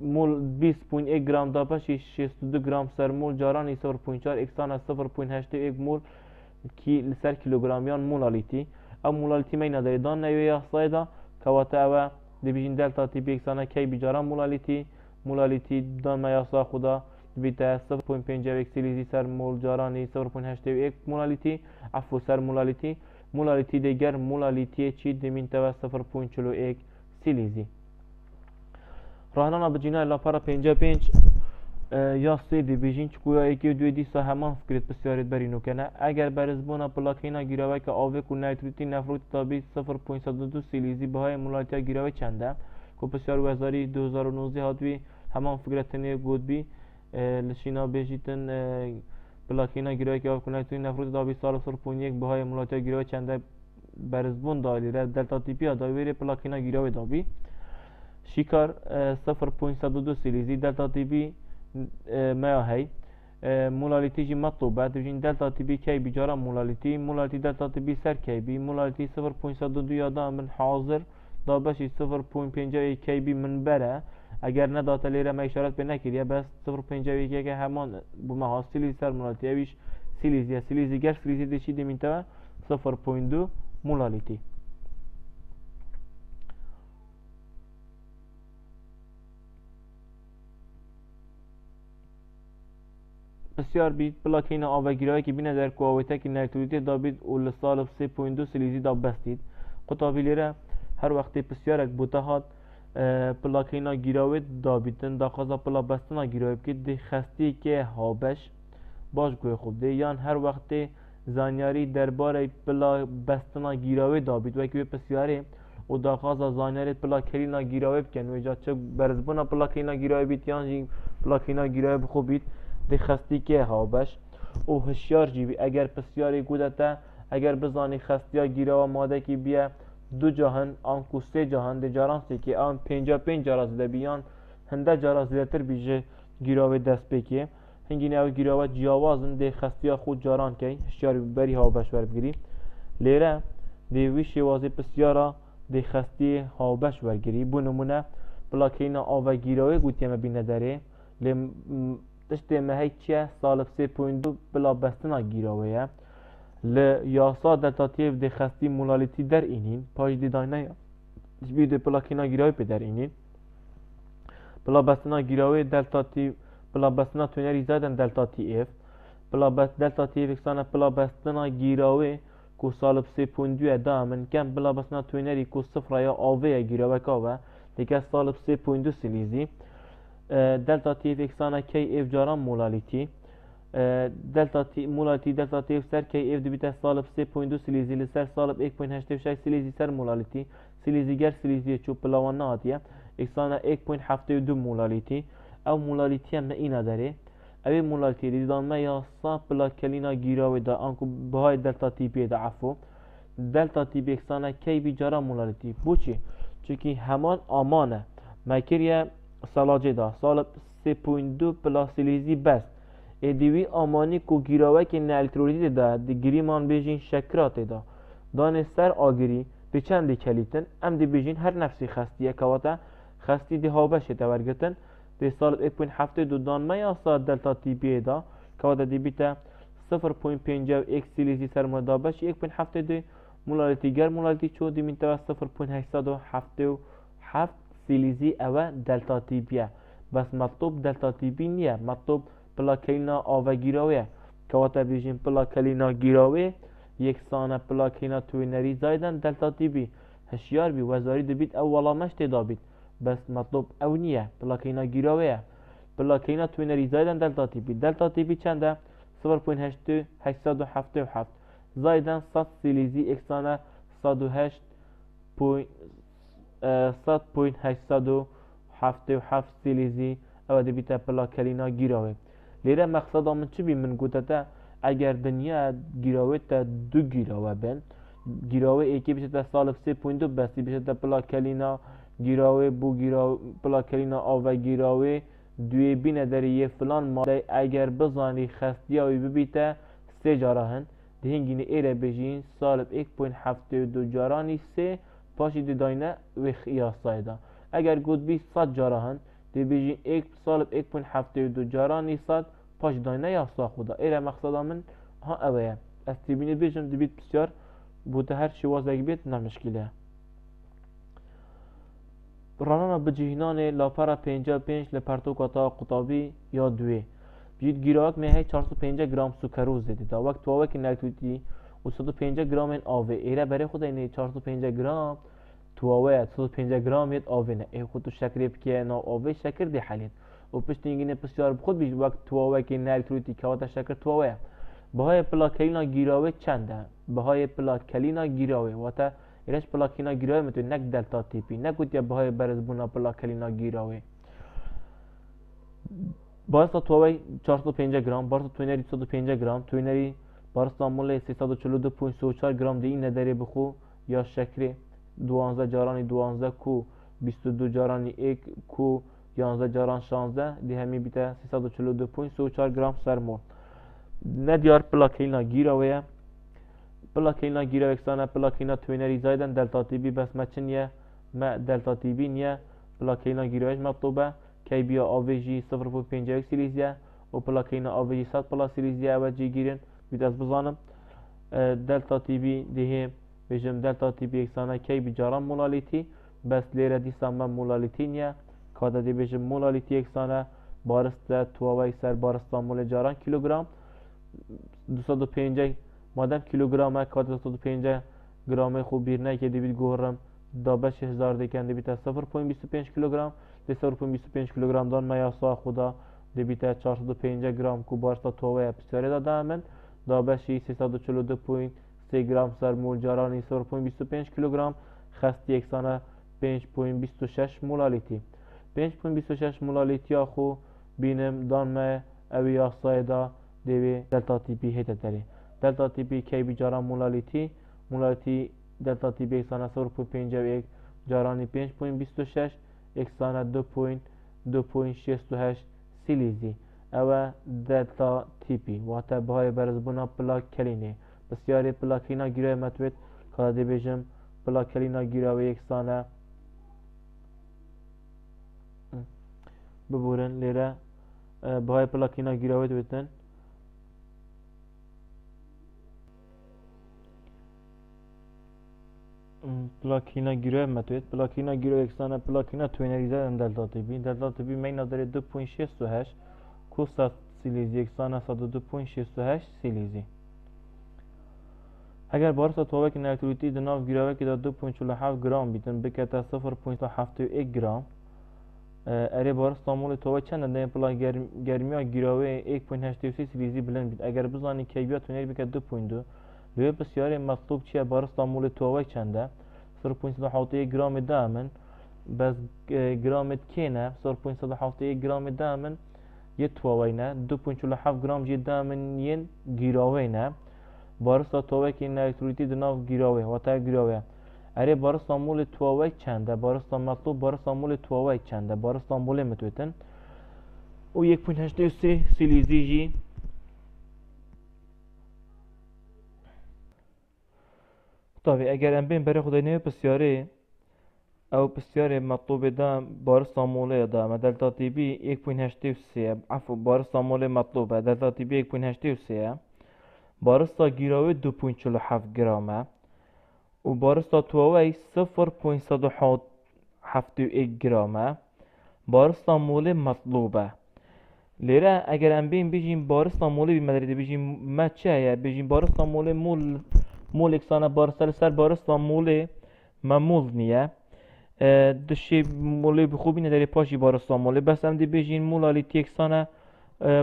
مول 20.1 گرام دابه 62 گرام سر مول جارانی 0.4 اکسانه 0.81 مول کی لسر کیلوگرامیان مولالیتی او مولالیتی مینا دان نوی یاسایدا کواتا او دیبیجین دلتا تی بیکسانه کی بیجاران مولالیتی مولالیتی دان میاسا خدا بیتا 0.51 سیلیزی سر مول جارانی 0.81 مولالیتی عفو سر مولالیتی مولالیتی دیگر مولالیتی چی دمین توا 0.41 سیلیزی راهنانا بجینا لاپارا 55 یا سه دیویژن چکویا یکی دوی دیسا همان فکرت بسیارت برینو کنه. اگر برزبونا پلاکینا گیراوه که آوه کو نیتروتی نفروت تابی 0.2 سیلیزی بهای مولاتیا گیراوه چنده. کو بسیار وزاری 2019 هاتوی همان فکرت تنه گود بی لشینا بیجیتن پلاکینا گیراوه که آوه کو نیتروتی نفروت تابی سال 0.1 بهای مولاتیا گیراوه چنده. برزبون دالی را دلتا تیپی داویری پلاکینا گیراوه دابی شیکار 0.2 سیلیزی دلتا تیپی ما هي مولالیتی جی مطلوبه دوجین دلتا تی بی کی بیجارا مولالیتی مولالیتی دلتا تی بی سر کی بی. مولالیتی 0.2 یادا من حاضر. دا بشی 0.5 کی بی من بره. اگر نه داتا لیره ما اشارت به نکریه بس 0.5 که همان بو ما سیلیز سر مولالیتی اویش سیلیز یا سیلیزی گر سیلیزی دیشی دیمینتا 0.2 مولالیتی بسیار بید پلاکین آوگیرایی که بینه در کوایته که نیترویتی دا بید و لسال 3.2 سلیزی دا بستید. قطابی لیره هر وقتی بسیارک بوته هات پلاکینا گیراوی دا بیتن دا خازا پلا بستنا گیراوی بکید دی خستی که هابش باش گوی خوب ده یان هر وقت زانیاری درباره پلا بستنا گیراوی دابید. و که پسیاره و داخواز زانیاری پلا کلینا گیراوی بکن و جا چه برزبونا پلا کلینا گیراوی بیت. یان جی پلا کلینا گیراوی بخوب بیت ده خستی که ها بش و هشیار جیبی. اگر پسیاری گودتا اگر بزانی خستیا گیراوا ماده کی بیه دو جهان آن کو جهان ده جاران سی که آن پنجا پنج جارا زده بیان هنده جارا زده تر بیجه گیراوی دست بکیه. هنگی نو گیراوه جیاوازن ده خستیا خود جاران کی. هشیار بری ها بش ورگیری لیره ده وی شوازی پسیارا ده خستی ها بش ورگیری بو نمونه بلاکینا آوه گیراوی گوتیمه بینه داره. لی مهی چیه سالب سه پویندو بلا بستنا گیراویه ل یاسا دتاتیف ده خستی مولالیتی در اینین پاش دی داینه جبی ده پلاکینا گیراوی پی در اینین بلا بستنا گیراوی دلتاتی بلا بستنا تونری زادن دلتاتی بلا بس دلتاتی اف اکسانه بلا بستنا گیراوی کو سالب پویندو دا من کم بلا بستنا تونری کو صفر یا آوه گیراوی کاوه دیگه سالب سه پویندو سلیزی دلتا تی اف اکسانه کی اف جاران مولالیتی دلتا تی مولالیتی دلتا تی اف سر کی اف دبیته سالب 3.2 سلیزی لسر سالب 1.86 سلیزی سر مولالیتی سلیزیگر سلیزی چوب پلاوان نهاتیه اکسانه 1.72 مولالیتی او مولالیتی هم اینا داره اوی مولالیتی دیدان ما یا صاف بلا کلینا گیراوی دا آنکو بهای دلتا تی پی دا عفو دلتا تی پی اکسانه کی بی جارا مولالیتی بوچی چونکی همان آمانه مکریه سالاجه دا سال 3.2 پلاسیلیزی بس ادیوی آمانی کو گیراوه که نالترولیتی دا دی گریمان بیجین شکرات دا. دان سر آگری به چند کلیتن ام دی بیجین هر نفسی خستیه کواتا خستی دی هابش تورگتن. دی سال 1.7 دو دان ما یا دلتا تی بی دا کواتا دی بیتا 0.5 اکس سیلیزی سر مدابش 1.7 دو. مولالیتی گر مولالیتی چو دی من 0.877 سیلیزی اوه دلتا تیپیه بس مطلوب دلتا تیپی ئەوە دەلتاتیبیە بەس مەتوب دەلتاتیبی که مەتوب پلاکەینا ئاوەگیرەوەیە گیراوه یک سانه گیرەوەێ توی نری زایدن دلتا تیپی. هشیار بی وەزاری دەبیت بس مطلوب اونیه بلاکینا مەتوب ئەو نییە. توی نری زایدن دلتا تیپی. دلتا تیپی چنده؟ 0.877 زایدن 100 سیلیزی ئەکسانە 108 صد پوینت هشتصد و هفته و هفت سیلیزی او دبیتا پلا کلینا گیراوه لیره مقصد آمن چی بی من گوتا تا اگر دنیا گیراوه تا دو گیراوه بین گیراوه ایکی بشه تا سال سی پوینت و بسی بشه تا پلا کلینا گیراوه بو گیراوه پلا کلینا آوه گیراوه دوی بی نداری یه فلان ماده اگر بزانی خستی آوی ببیتا سه جارا هن دهنگین ایره بجین سالب ایک پوینت هفته و دو جارانی سه پاشی و خیاسایدا اگر گود بی صد جارا هن دی بیجی ایک سالب ایک پوین هفته دو جارا نی صد پاش داینه یا سا خودا ایره مقصدا من ها اوه از تیبینی بیجم دی بیت بسیار بوده. هر چی وازه بیت نمشکله رانانا بجهینان لاپارا پینجا پینج لپرتوکاتا قطابی یا دوی بجید گیراک مهی 450 گرام سکروز دیدی دا وقت تو نکتویتی و 150 گرام این آوه ایره برای خود اینه 450 گرام تو آوه 150 گرام یت آوه نه. ای خود تو شکری بکیه نا آوه شکر دی حلید و پشت اینگینه بسیار خود بیش وقت تو آوه که نه الکترولیتی که آتا شکر تو آوه بهای پلاکلینا گیراوه چنده بهای پلاکلینا گیراوه. واتا ایرش پلاکلینا گیراوه متو نک دلتا تیپی نکوت یا بهای برزبونا پلاکلینا گیراوه. بارستا تو آوه 450 گرام بارستا توینری 150 گرام توینری بارستانمول 342.34 گرام دی این نداره بخو یا شکر 12 جارانی 12 کو 22 جارانی 1 کو 11 جاران 16 دی همی بیته 342.34 گرام سر مول ندیار پلاکینا گیراوه پلاکینا گیراوه اکسانه پلاکینا توینری زایدن دلتا تی بی بس مچن یه ما دلتا تی بی نیه پلاکینا گیراوش مطلوبه کی بیا آویجی 0.51 سیلیزیه و پلاکینا آویجی 100 پلا سیلیزیه و جی از بزانم. دلتا تی بی دیه بجم دلتا تی بی اکسانه کی بجاران مولالیتی بس لیره دیسا من مولالیتی نیه. کادا دی بجم مولالیتی اکسانه بارست تواوی سر بارستان مول جاران کیلوگرام. 250 مادم کیلوگرامه. کادا 250 گرامه خوب بیر نه که دیبید گوهرم. دابش هزار دیکن دیبید 0.25 کیلوگرام. دی 0.25 کیلوگرام دان ما یا خدا. دبیته 450 گرام کو بارستا توه پسیاره داده من. دا بشی 342.3 گرام سر مول جارانی 0.25 کیلوگرم خستی یکسانه 5.26 مولالیتی. 5.26 مولالیتی خو بینم دانمه اوی یاسای دا دیوی دلتا تیپی هیته داری دلتا تیپی کی بی جاران مولالیتی مولالیتی دلتا تیپی یکسانه 0.51 جارانی 5.26 یکسانه 2.2.68 سیلیزی. او دلتا تیپی واتا بهای برزبونا پلاک کلینه بسیاری پلاکینا گیره متوید که دی بیجم پلاکلینا گیره و یکسانه ببورن لێرە بەهای پلاکینا گیرەوە دوێتن پلاکینا گیرۆ مەتوێت پلاکینا گیرۆ یەکسانە پلاکینا توێنەریزە دەلتاتبی دەلتاتبی نادرێت 2.6 کو سیلیزی یەکسانە 102.6 سیلیزی اگر بارس توبک نکتوریتی دناو گیراوه که دا 2.47 گرام بیتن بکتا 0.71 گرام اره بار استانبول تو چند نه پلا گرمیا گیراوه 1.83 سیلیزی بلند بید اگر بزنی که بیا تونر بکه 2.2 لوی بسیاری مطلوب چیه بار استانبول تو چنده 0.71 گرام دامن بس گرامت کینه 0.71 گرام دامن یه تووی نه 2.47 گرام جی دامن ین گیراوه نه. بارستا تووی که این الکترولیتی دناو گیراوه و تا گیراوه اره بارستا مول تواوی چنده؟ بارستا مطلوب بارستا مول تواوی چنده؟ بارستا مول متوتن و یک پوینت هشته سه سیلیزی جی. طبعا اگر ام بین برای خدای نوی پسیاره او پسیاره مطلوب دا بارستا موله دا ما دلتا تی بی یک پوینت هشته سه عفو بارستا موله مطلوبه دلتا تی بی یک پوینت هشته سه بارستا گیراوی دو پوینت چلو هفت گرامه و بارستا مطلوبه لیره اگر ام بین بجیم بارستا موله بی مدرده بجیم ما چه هیا بجیم بارستا موله مول مول اکسانه بارستا لسر بارستا موله ما مول دشی موله بخوبی نداری پاشی بارستا موله بس ام دی بجین مول آلی تیکسانه.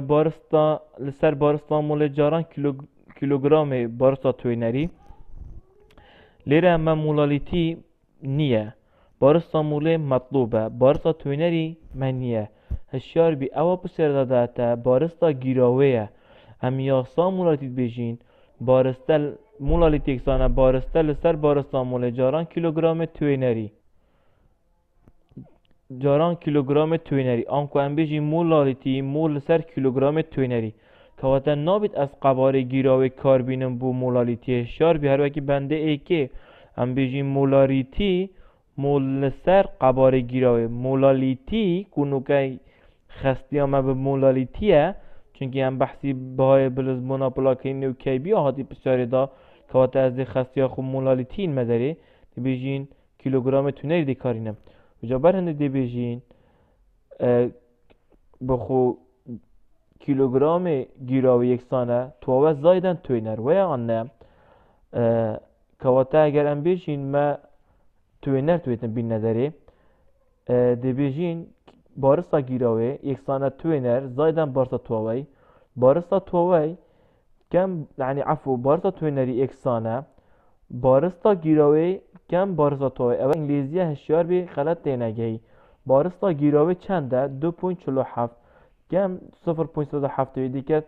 بارستا لسر بارستا موله جاران کیلو کیلوگرام بارستا توینری لیره اما مولالیتی نیه. بارستا موله مطلوبه. بارستا من نیه. هشیار بی اوا پسر داده تا بارستا گیراوه هم یاسا مولالیتی بیجین بارستا مولالیتی اکسانه بارستا لسر بارستا موله جاران کیلوگرام توینری جاران کیلوگرام توینری. آنکو هم بیجی مولالیتی مول لسر کیلوگرام توینری. که نابید از قبار گیراوی کاربینم بو مولالیتی شار بی هر وکی بنده ای که هم بیجیم مولاریتی مول سر قبار گیراوی. مولالیتی کنو که خستی هم به مولالیتیه چونکه هم بحثی بهای بلز مناپلاکی نو کی بیا هاتی پسیاری دا. که از خستی ها خو مولالیتی این مداری دی بیجین کیلوگرام تونری دی کارینم. و بر هنده دی بیجین بخو کیلوگرام گیراوی یکسانه توه زایدن توینر و آنه کەواتە ئەگەر ئەم بێژین مە توێ نەرتوێتن بین نەدەرێ دەبێژین بارستا گیراوێ یەکسانە توێنەر زایدان بارسا تۆوەی بارستا تۆوەی کەم عنی عفو بارستا توێنەری یەکسانە بارستا بارستا تۆوەی ئەوە ئینگلیزیە هەشیار بێ خەلەت تێنەگەی بارستا گیراوێ چەندە 2.7 كم صفر بوينت سدا حفتة ديكات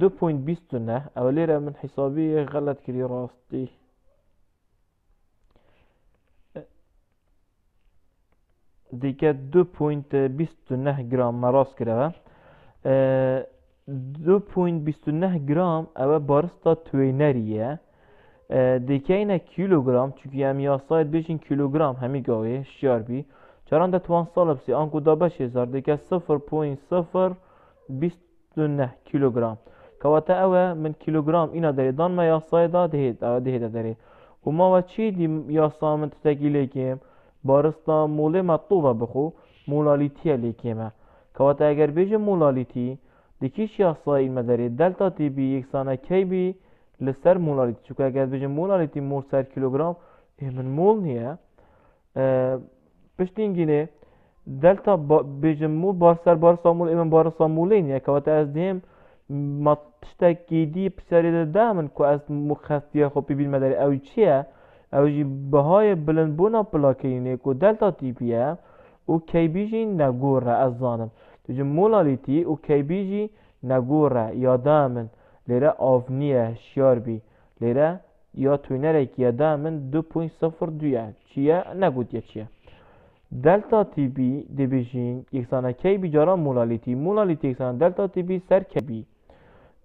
دو بوينت بيستونه او ليرة من حسابية غلط كري راستي ديكات دو بوينت بيستونه جرام مراس كده دو بوينت بيستونه جرام او بارستا توينريه دیکه کیلوگرام چونکه هم یاساید بشین کیلوگرام گاوه شیار بی چران ده توان سال بسی آنکو دا بش هزار دیگه صفر پوین بیست نه کیلوگرام کواتا اوه من کیلوگرام اینا داری دان ما یاسای دا دهید دهید داری و ما و چی یاسا من تتگیلی کیم بارستا موله مطلوبه بخو مولالیتی لیکیمه کواتا اگر بیجه مولالیتی دیکیش یاسا این مداری دلتا تی بی لە سەر مۆڵاریتی چکە گەز بژم مۆڵاریتی مۆ سەر کیلوگرام من مۆڵ نییە پشتینگینێ دەلتا بێژم و بارسەر بار سامول ئێمە بارە سامولین یەکەوەتە ئەس دێم تشتێکی دی پسەرێدە دا من کو ئەس مخەستیە خۆپی بیلمەدەری ئەو چییە؟ ئەوژی بەهای بلند بوونا پلاکەینێک و دەلتا تیپە و کەیبیژی نەگۆڕە ئەزانم توجم مۆڵالیتی و کەیبیژی نەگۆڕە یادا من. لیره آفنیه شیار بی. لیره یا توینرک یا دامن دو پوین صفر دویه چیه نگود یا چیه دلتا تی؟ بی. دی بیجین یکسانه کی بی جاران مولالیتی مولالیتی یکسانه دلتا تی بی سر کی بی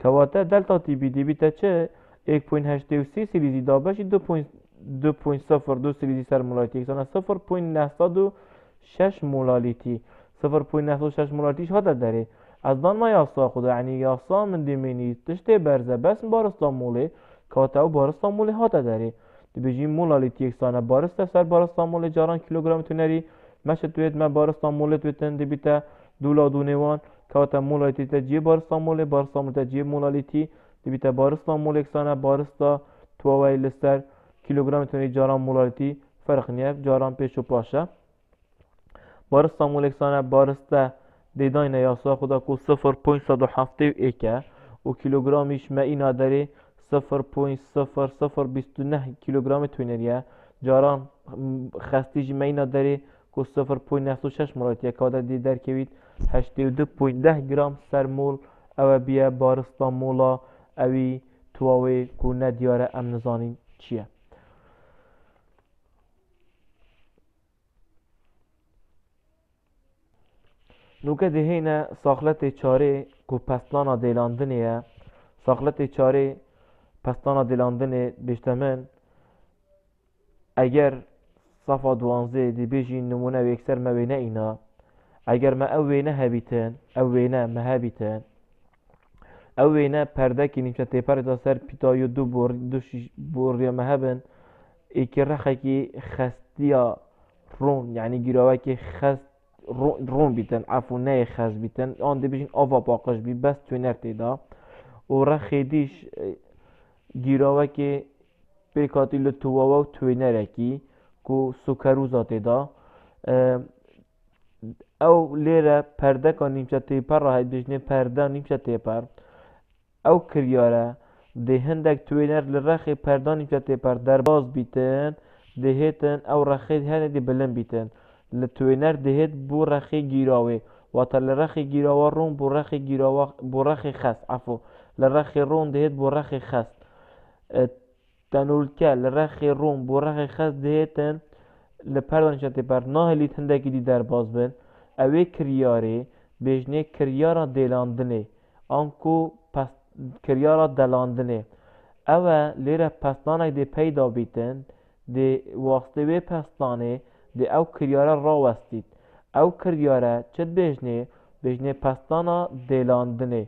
کواته دلتا تی بی دی بی تا چه 1.83 سیلیزی دا باشی 2.02 سیلیزی سر مولالیتی یکسانه 0.906 مولالیتی 0.906 مولالیتیش ها داره از دان ما یاسا خدا یعنی یاسا من دیمینی تشته برزه بس بارستان موله کاته و بارستان موله ها داره دی بجی مولالیتی یکسانه بارسته سر بارستان موله جاران کیلوگرام تونری مشت توید ما بارستان موله تویتن دی بیتا دولا دونوان کاته مولالیتی تا جی بارستان موله بارستان موله تا جی مولالیتی دی بیتا بارستان موله یکسانه بارستا تواوی لستر کیلوگرام تونری جاران مولالیتی فرق نیه جاران پیش و پاشه. بارستا مولکسانه بارستا دیداین یاسا خدا کو صفر پوینت صد و کیلوگرامیش ما اینا داره صفر پوینت صفر صفر بیست و نه کیلوگرام توینریه جاران خستیج ما اینا داره کو صفر پوینت نهست و شش مراتیه که آده دی در کوید هشتی و دو پوینت ده گرام سر مول. او بیه بارستا مولا. اوی تواوی کو ندیاره ام نزانین چیه؟ نوکه دهینه ساخلت چاره کو پستانا دیلاندنیه ساخلت چاره پستانا دیلاندنی بیشتمن اگر صفا دوانزه دی بیجی نمونه و یکسر موینه اینا اگر ما اوینه هبیتن اوینه مهبیتن اوینه پرده که نیمچه تیپر دا سر پیتایو دو بور دو شیش بوریا مهبن ایکی رخه که خستیا رون یعنی گیراوه که خست ڕۆن بیتن ئەف و نەیە خەز بیتن ئەوان دەبژین ئەوە باقش بی بەست توێنەر تێدا و ڕەخێدیش گیرۆوەکێ پێکاتی لە تووەوە و توێنەرێکی و سوکەر و زاتێدا. ئەو لێرە پەردەکە نیمچە تێپەر ڕاهێت بژنێ پەردا نیمچە تێپەر. ئەو کریارە دێ هەندێک توێنەر لە ڕەخی پەردانی چە تێپەر دەرباز بیتن دەهێتن ئەو ڕەخێت هەنێکی بلند بیتن. لە توێنەر دەهێت بۆ ڕەخی گیراوێ واتە لە ڕەخی گیراوە ڕوون بۆ ڕەخی گیراوە بۆ ڕەخی خەست. ئەفۆ لە ڕەخی ڕۆن دەهێت بۆ ڕەخی خەست. تەنولکە. لە ڕەخی ڕوون بۆ ڕەخی خەست دێتن لە پەرەنشە تێپەر. ناهێلی هەندێکی دی دەرباز بن. ئەوێ کریارێ بێژنێ کریارە دێلاندنێ ئەمکو کریارە دەلاندنێ. ئەوە لێرە پەستانێک دێ پەیدا بیتن دێ واستەوێ پەستانێ دێ ئەو کریارە ڕاوەستیت. ئەو کریارە چت بێژنێ؟ بژنێ پستانە دێلاندنێ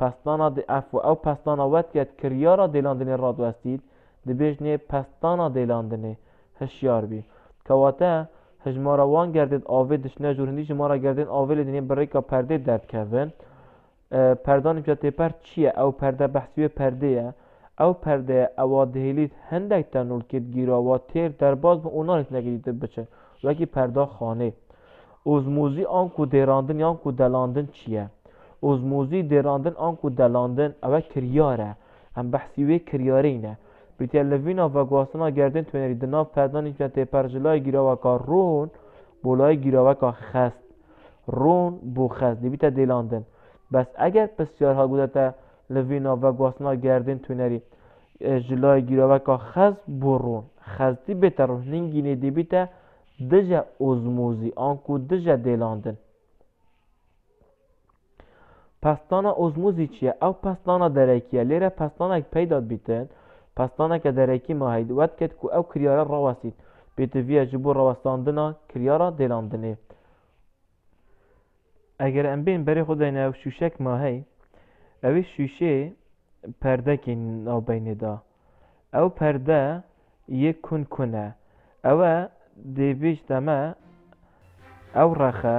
پستانە ئەف ئەو پستانە وەتکەت کریارە دێلاندنێ ڕادوەستیت دەبێژنێ پستانە دێلاندنێ هەشیار بی کەواتە هەژمارە وان گردێت ئاێ دشنە ژورنی ژمارە گردێن ئاێ لە دێنێ بڕێکە پەردێ دەردکەون پەردانی جا تێپەر چییە؟ ئەو پەردە بەحسوێ پەردەیە. ئەو پەردەیە ئەوا دهێلیت هەندێک تەنولکێت گیرەوە تێر دەرباز بە ئوناڵێت نەگریتە بچێت وکی پردا خانه. ازموزی آن کو دیراندن یا کو دلاندن چیه؟ ازموزی دیراندن آن کو دلاندن او کریاره. هم بحثی وی کریاره اینه. بیتی لوینا و گواسنا گردن تونری دناف پردان ایچ ته پرجلای گیراوکا رون بولای گیراوکا خست. رون بو خست. بیتا دیلاندن بس اگر بسیار ها بوده لوینا و گواسنا گردن تونری جلای گیراوکا خست برون خستی بهتر. نینگینه دی دجا ozmozi anku dija delandin. پستانا ازموزی چیه او پستانا درکیه لیره پستانا پیدا بیتن پستانا که درکی ما هید ود کد کو او کریارا راوستید بیت ویا جبو راوستاندنا کریارا دیلاندنه اگر ام بین بری خود این او شوشک ما هی اوی شوشه پرده که ناو بین دا او پرده یک کن کنه او دەمە ئەو ڕەخە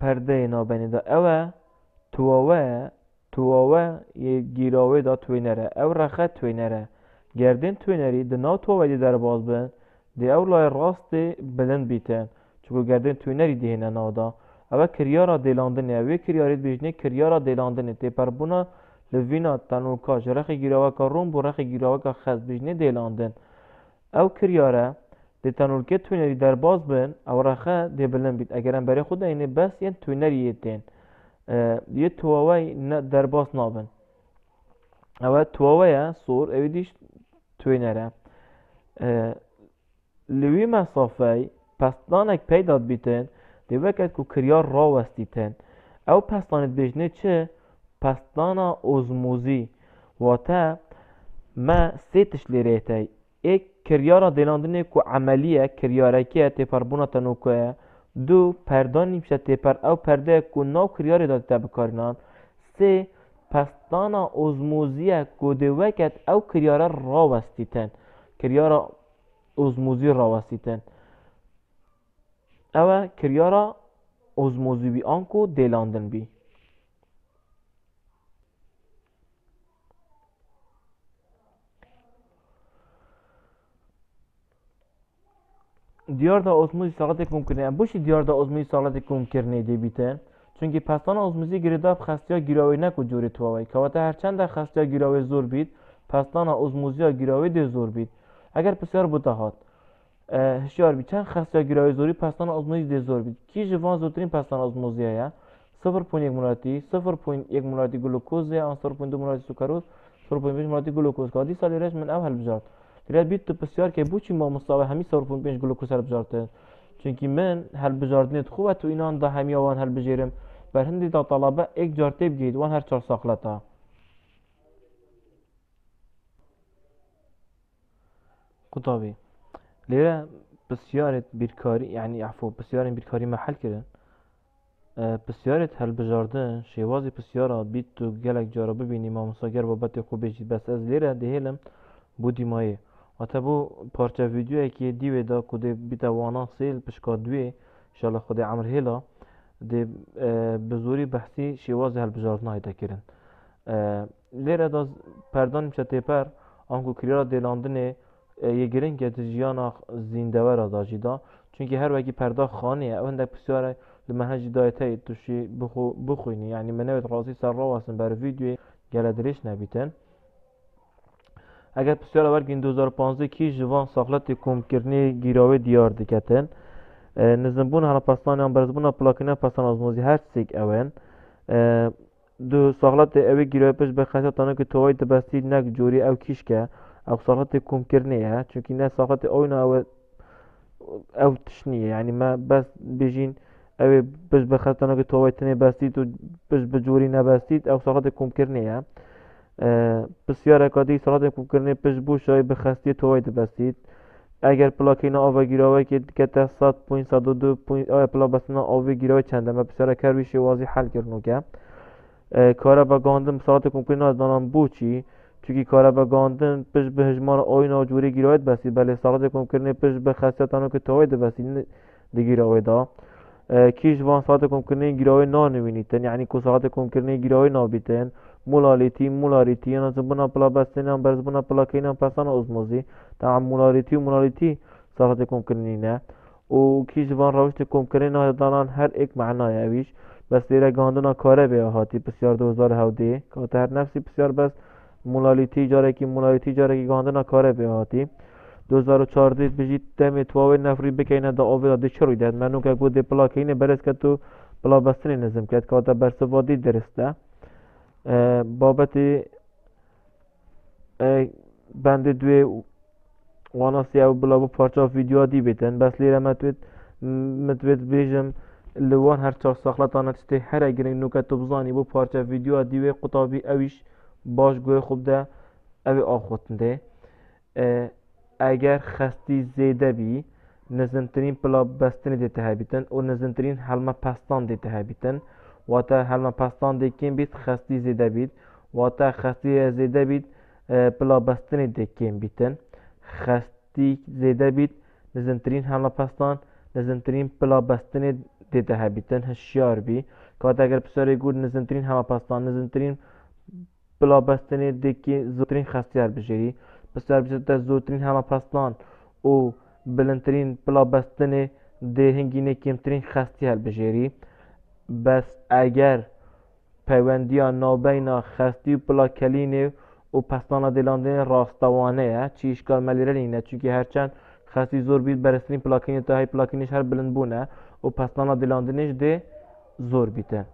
پەردەی نابێنێدا ئەوە توەوەیە توەوە گیرۆوەیدا توێنەرە ئەو ڕەخە توێنەرە گردن توێنەری دناو تۆوەدی دەرباز بن دی ئەو لای ڕاستی بلند بیتن چکو گردن توێنەری دێنە ناودا ئەوە کریارە دێلاندنە وێ کریاریت بژنی کریارە دێلاندنی تێپەربووە دیلاندن اوی کریارید بیجنه کریارا دیلاندن تی پر بونا لوینا تنوکا جرخ گیراوکا روم بو رخ گیراوکا خز بیجنه دیلاندن او کریاره دی تنورکه توینری در باز بن او رخه دی بلند بیت اگرم برای خود اینه بس یه توینری یتین یه تووی در باز نابن او تووی سور اوی دیش توینره لوی مسافه پستانک پیداد بیتن دی وکت کو کریار را وستیتن او پستانا اوزموزی و تا ما سیتش لیریتی ایک کریارا دیلاندنه کو عملیه کریاره که تپربونا تنوکوه دو پردان نیمشه تپر او پرده کو ناو کریاری داده تبکارنان سه پستانا اوزموزیه کو دی وکت او کریاره را وستیتن کریارا اوزموزی را وستیتن ئەوە کریارە ئۆزمۆزیوی ئانک و دێلاندن بی دیاردا ئۆزمۆزی ساڵەتێک کومکردن بۆشی دیاردا ئۆزمۆزی ساڵەتی کومکردنی دەبیتن چونکی پستان ئۆزمزی گرێدا خستیا گیراوی نەک و جوری تواوی کەواتە هەرچەندە خستیا گیراوی زۆر بیت پستانە ئۆزمۆزییا گیراوی دێ زۆر بیت ئەگەر پرسیار بۆ داهات هشیار بی چند خسته گیرای زوری پستان آزموزی دی زور بید کی جوان زودترین پستان آزموزی یا 0.1 مولاتی 0.1 مولاتی گلوکوز آن 0.2 مولاتی سکروز 0.5 مولاتی گلوکوز که دی سالی رش اول بجارد دیگر بیت تو بسیار که بوچی ما مستوى همی 0.5 گلوکوز هر بجارد چونکی من هل بجاردنت خوبه تو اینان دا همی آوان هل بجیرم بر هندی دا طلبه ایک جارتی بگید وان هر چار ساقلتا قطابی لێرە پرسیارێت بیرکاری یعنی عفۆ پرسیارên بیرکاری محل kirin. پرسیارێت هەلبژاردن شێوازی پرسیارە بیت و gelek cara bibînî mamostagər babetê xwe bêjî bes ez lêre dihêlim bû dîmayê Hatta bu parça videoya ki diye da kude bitavana sel pişka diye inşallah kude amr hela de e, bezori bahsi şivaz hel bejartna hayta kirin. E, lera da perdan imşa teper anku kirira delandine e, ye girin ki tijiyana zindevera da jida. Çünkü her vaki perda khaniye evendek pisyara لمنهج دايتاي تشي بخو بخويني يعني منوت راسي سر رواسن بار فيديو جلدريش نبيتن агар писёр аввал ин 2015 ки жувон сохлати кӯмкирни гирови диёр дикатен низмбун ҳалапасланиан барзбуна плакина пасан озмӯзи ҳарчсик авен ду сохлати эви гирови пеш бехайса тано ки тувои дибасти нак ҷӯри ав кишка ав сохлати кӯмкирния чунки на сохлати оина ав ав тишния яъне ма бас бижин ئەوێ بش بەخەتەنەکە تۆوای تنێ بەستیت و بش بە جووری نەبەستیت ئەو سەڵەتی کومکردنیە بسیار اکادی ساقط كومكرنية بس بو شای بخستی توایت بستید اگر پلاکینا آوا گیراوه که کتا 100 پوینت 102 پوینت آیا پلا بسنا آوا گیراوه چنده؟ ما بسیار کرویش وازی حل کرنو که کارا با گاندم ساعت کمپینا دانم بوچی. چونکی کارا به گاندن پش به هجمان آین آجوری گیرایت بسی بله ساقط کم کرنه پش به خاصیت آنو که تاوید بسی دی دا. کیش وان ساقط کم کرنه گیراوی نا نوینیتن یعنی کو ساقط کم کرنه گیراوی نا بیتن مولالیتی مولاریتی یعنی زبنا پلا بستن هم بر زبنا پلا کین هم پسان ازموزی. تا مولاریتی مولاریتی ساقط کم کرنه نه. و کیش وان روشت کم کرنه دانان هر ایک معنای اویش. بس لیره گاندنا کاره به هاتی بسیار دوزار هودی. که هر نفسی بسیار بس مولالیتی جارێکی مولالیتی جارێکی گاندنا کارە بێهاتی 2014 بژیت دەمێت تواوێ نەفری بکەینە دا ئۆڤدا دچڕوی دەت منوکە گو دێ پلاکەینە بەرزکە و پلا بەستنی نزم کرد کەواتە بەرسەوادی درستە بابەتی بەندە دوێ واناسیا و بڵاو بە پارچا ڤیددیوا دیبێتن بەس لێرە مەتوێت متوێت بێژم لەوان هەر چا ساخلەتانە شتێ هەرە گرنگ نوکە تو بزانی بۆ پارچە ڤیددیوا دیوێ قوتابی ئەویش باش گوێ خوبدا ئەوێ ئاخوتندێ ئەگەر خەستی زێدەبی نزمترین پلا بەستنی دێتە هەبیتن و نزمترین هەلمە پەستان دێتە هەبیتن. و واتە هەلمە پستان دەکەین بیت خستی زێدە بیت واتە خستی زێدە بیت پلابەستنی دەکەین بیتن. خستی زێدە بیت نزمترین هەمە پستان نزمترین پلابەستنی دێتە هەبیتن هەشیار بی. کاتەگەر پسەری گور نزمترین هەمە پستان نزمترین پلابەستنی دەکەین زۆترین خستیار بژێری. پسەر بجێتە زۆترین هەمە پستان و بلندترین پلابەستنی دێهنگینە کمترین خستی هەلبژێری. بس اگر پیوندیا نابینا خستی و و پسلان دلاندن راستوانه چی اشکال ملیره نینه چونکه هرچند خستی زور بید برسترین پلاکینی تا های پلاکینش هر بلند بونه و پسلان دلاندنش ده زور بیته.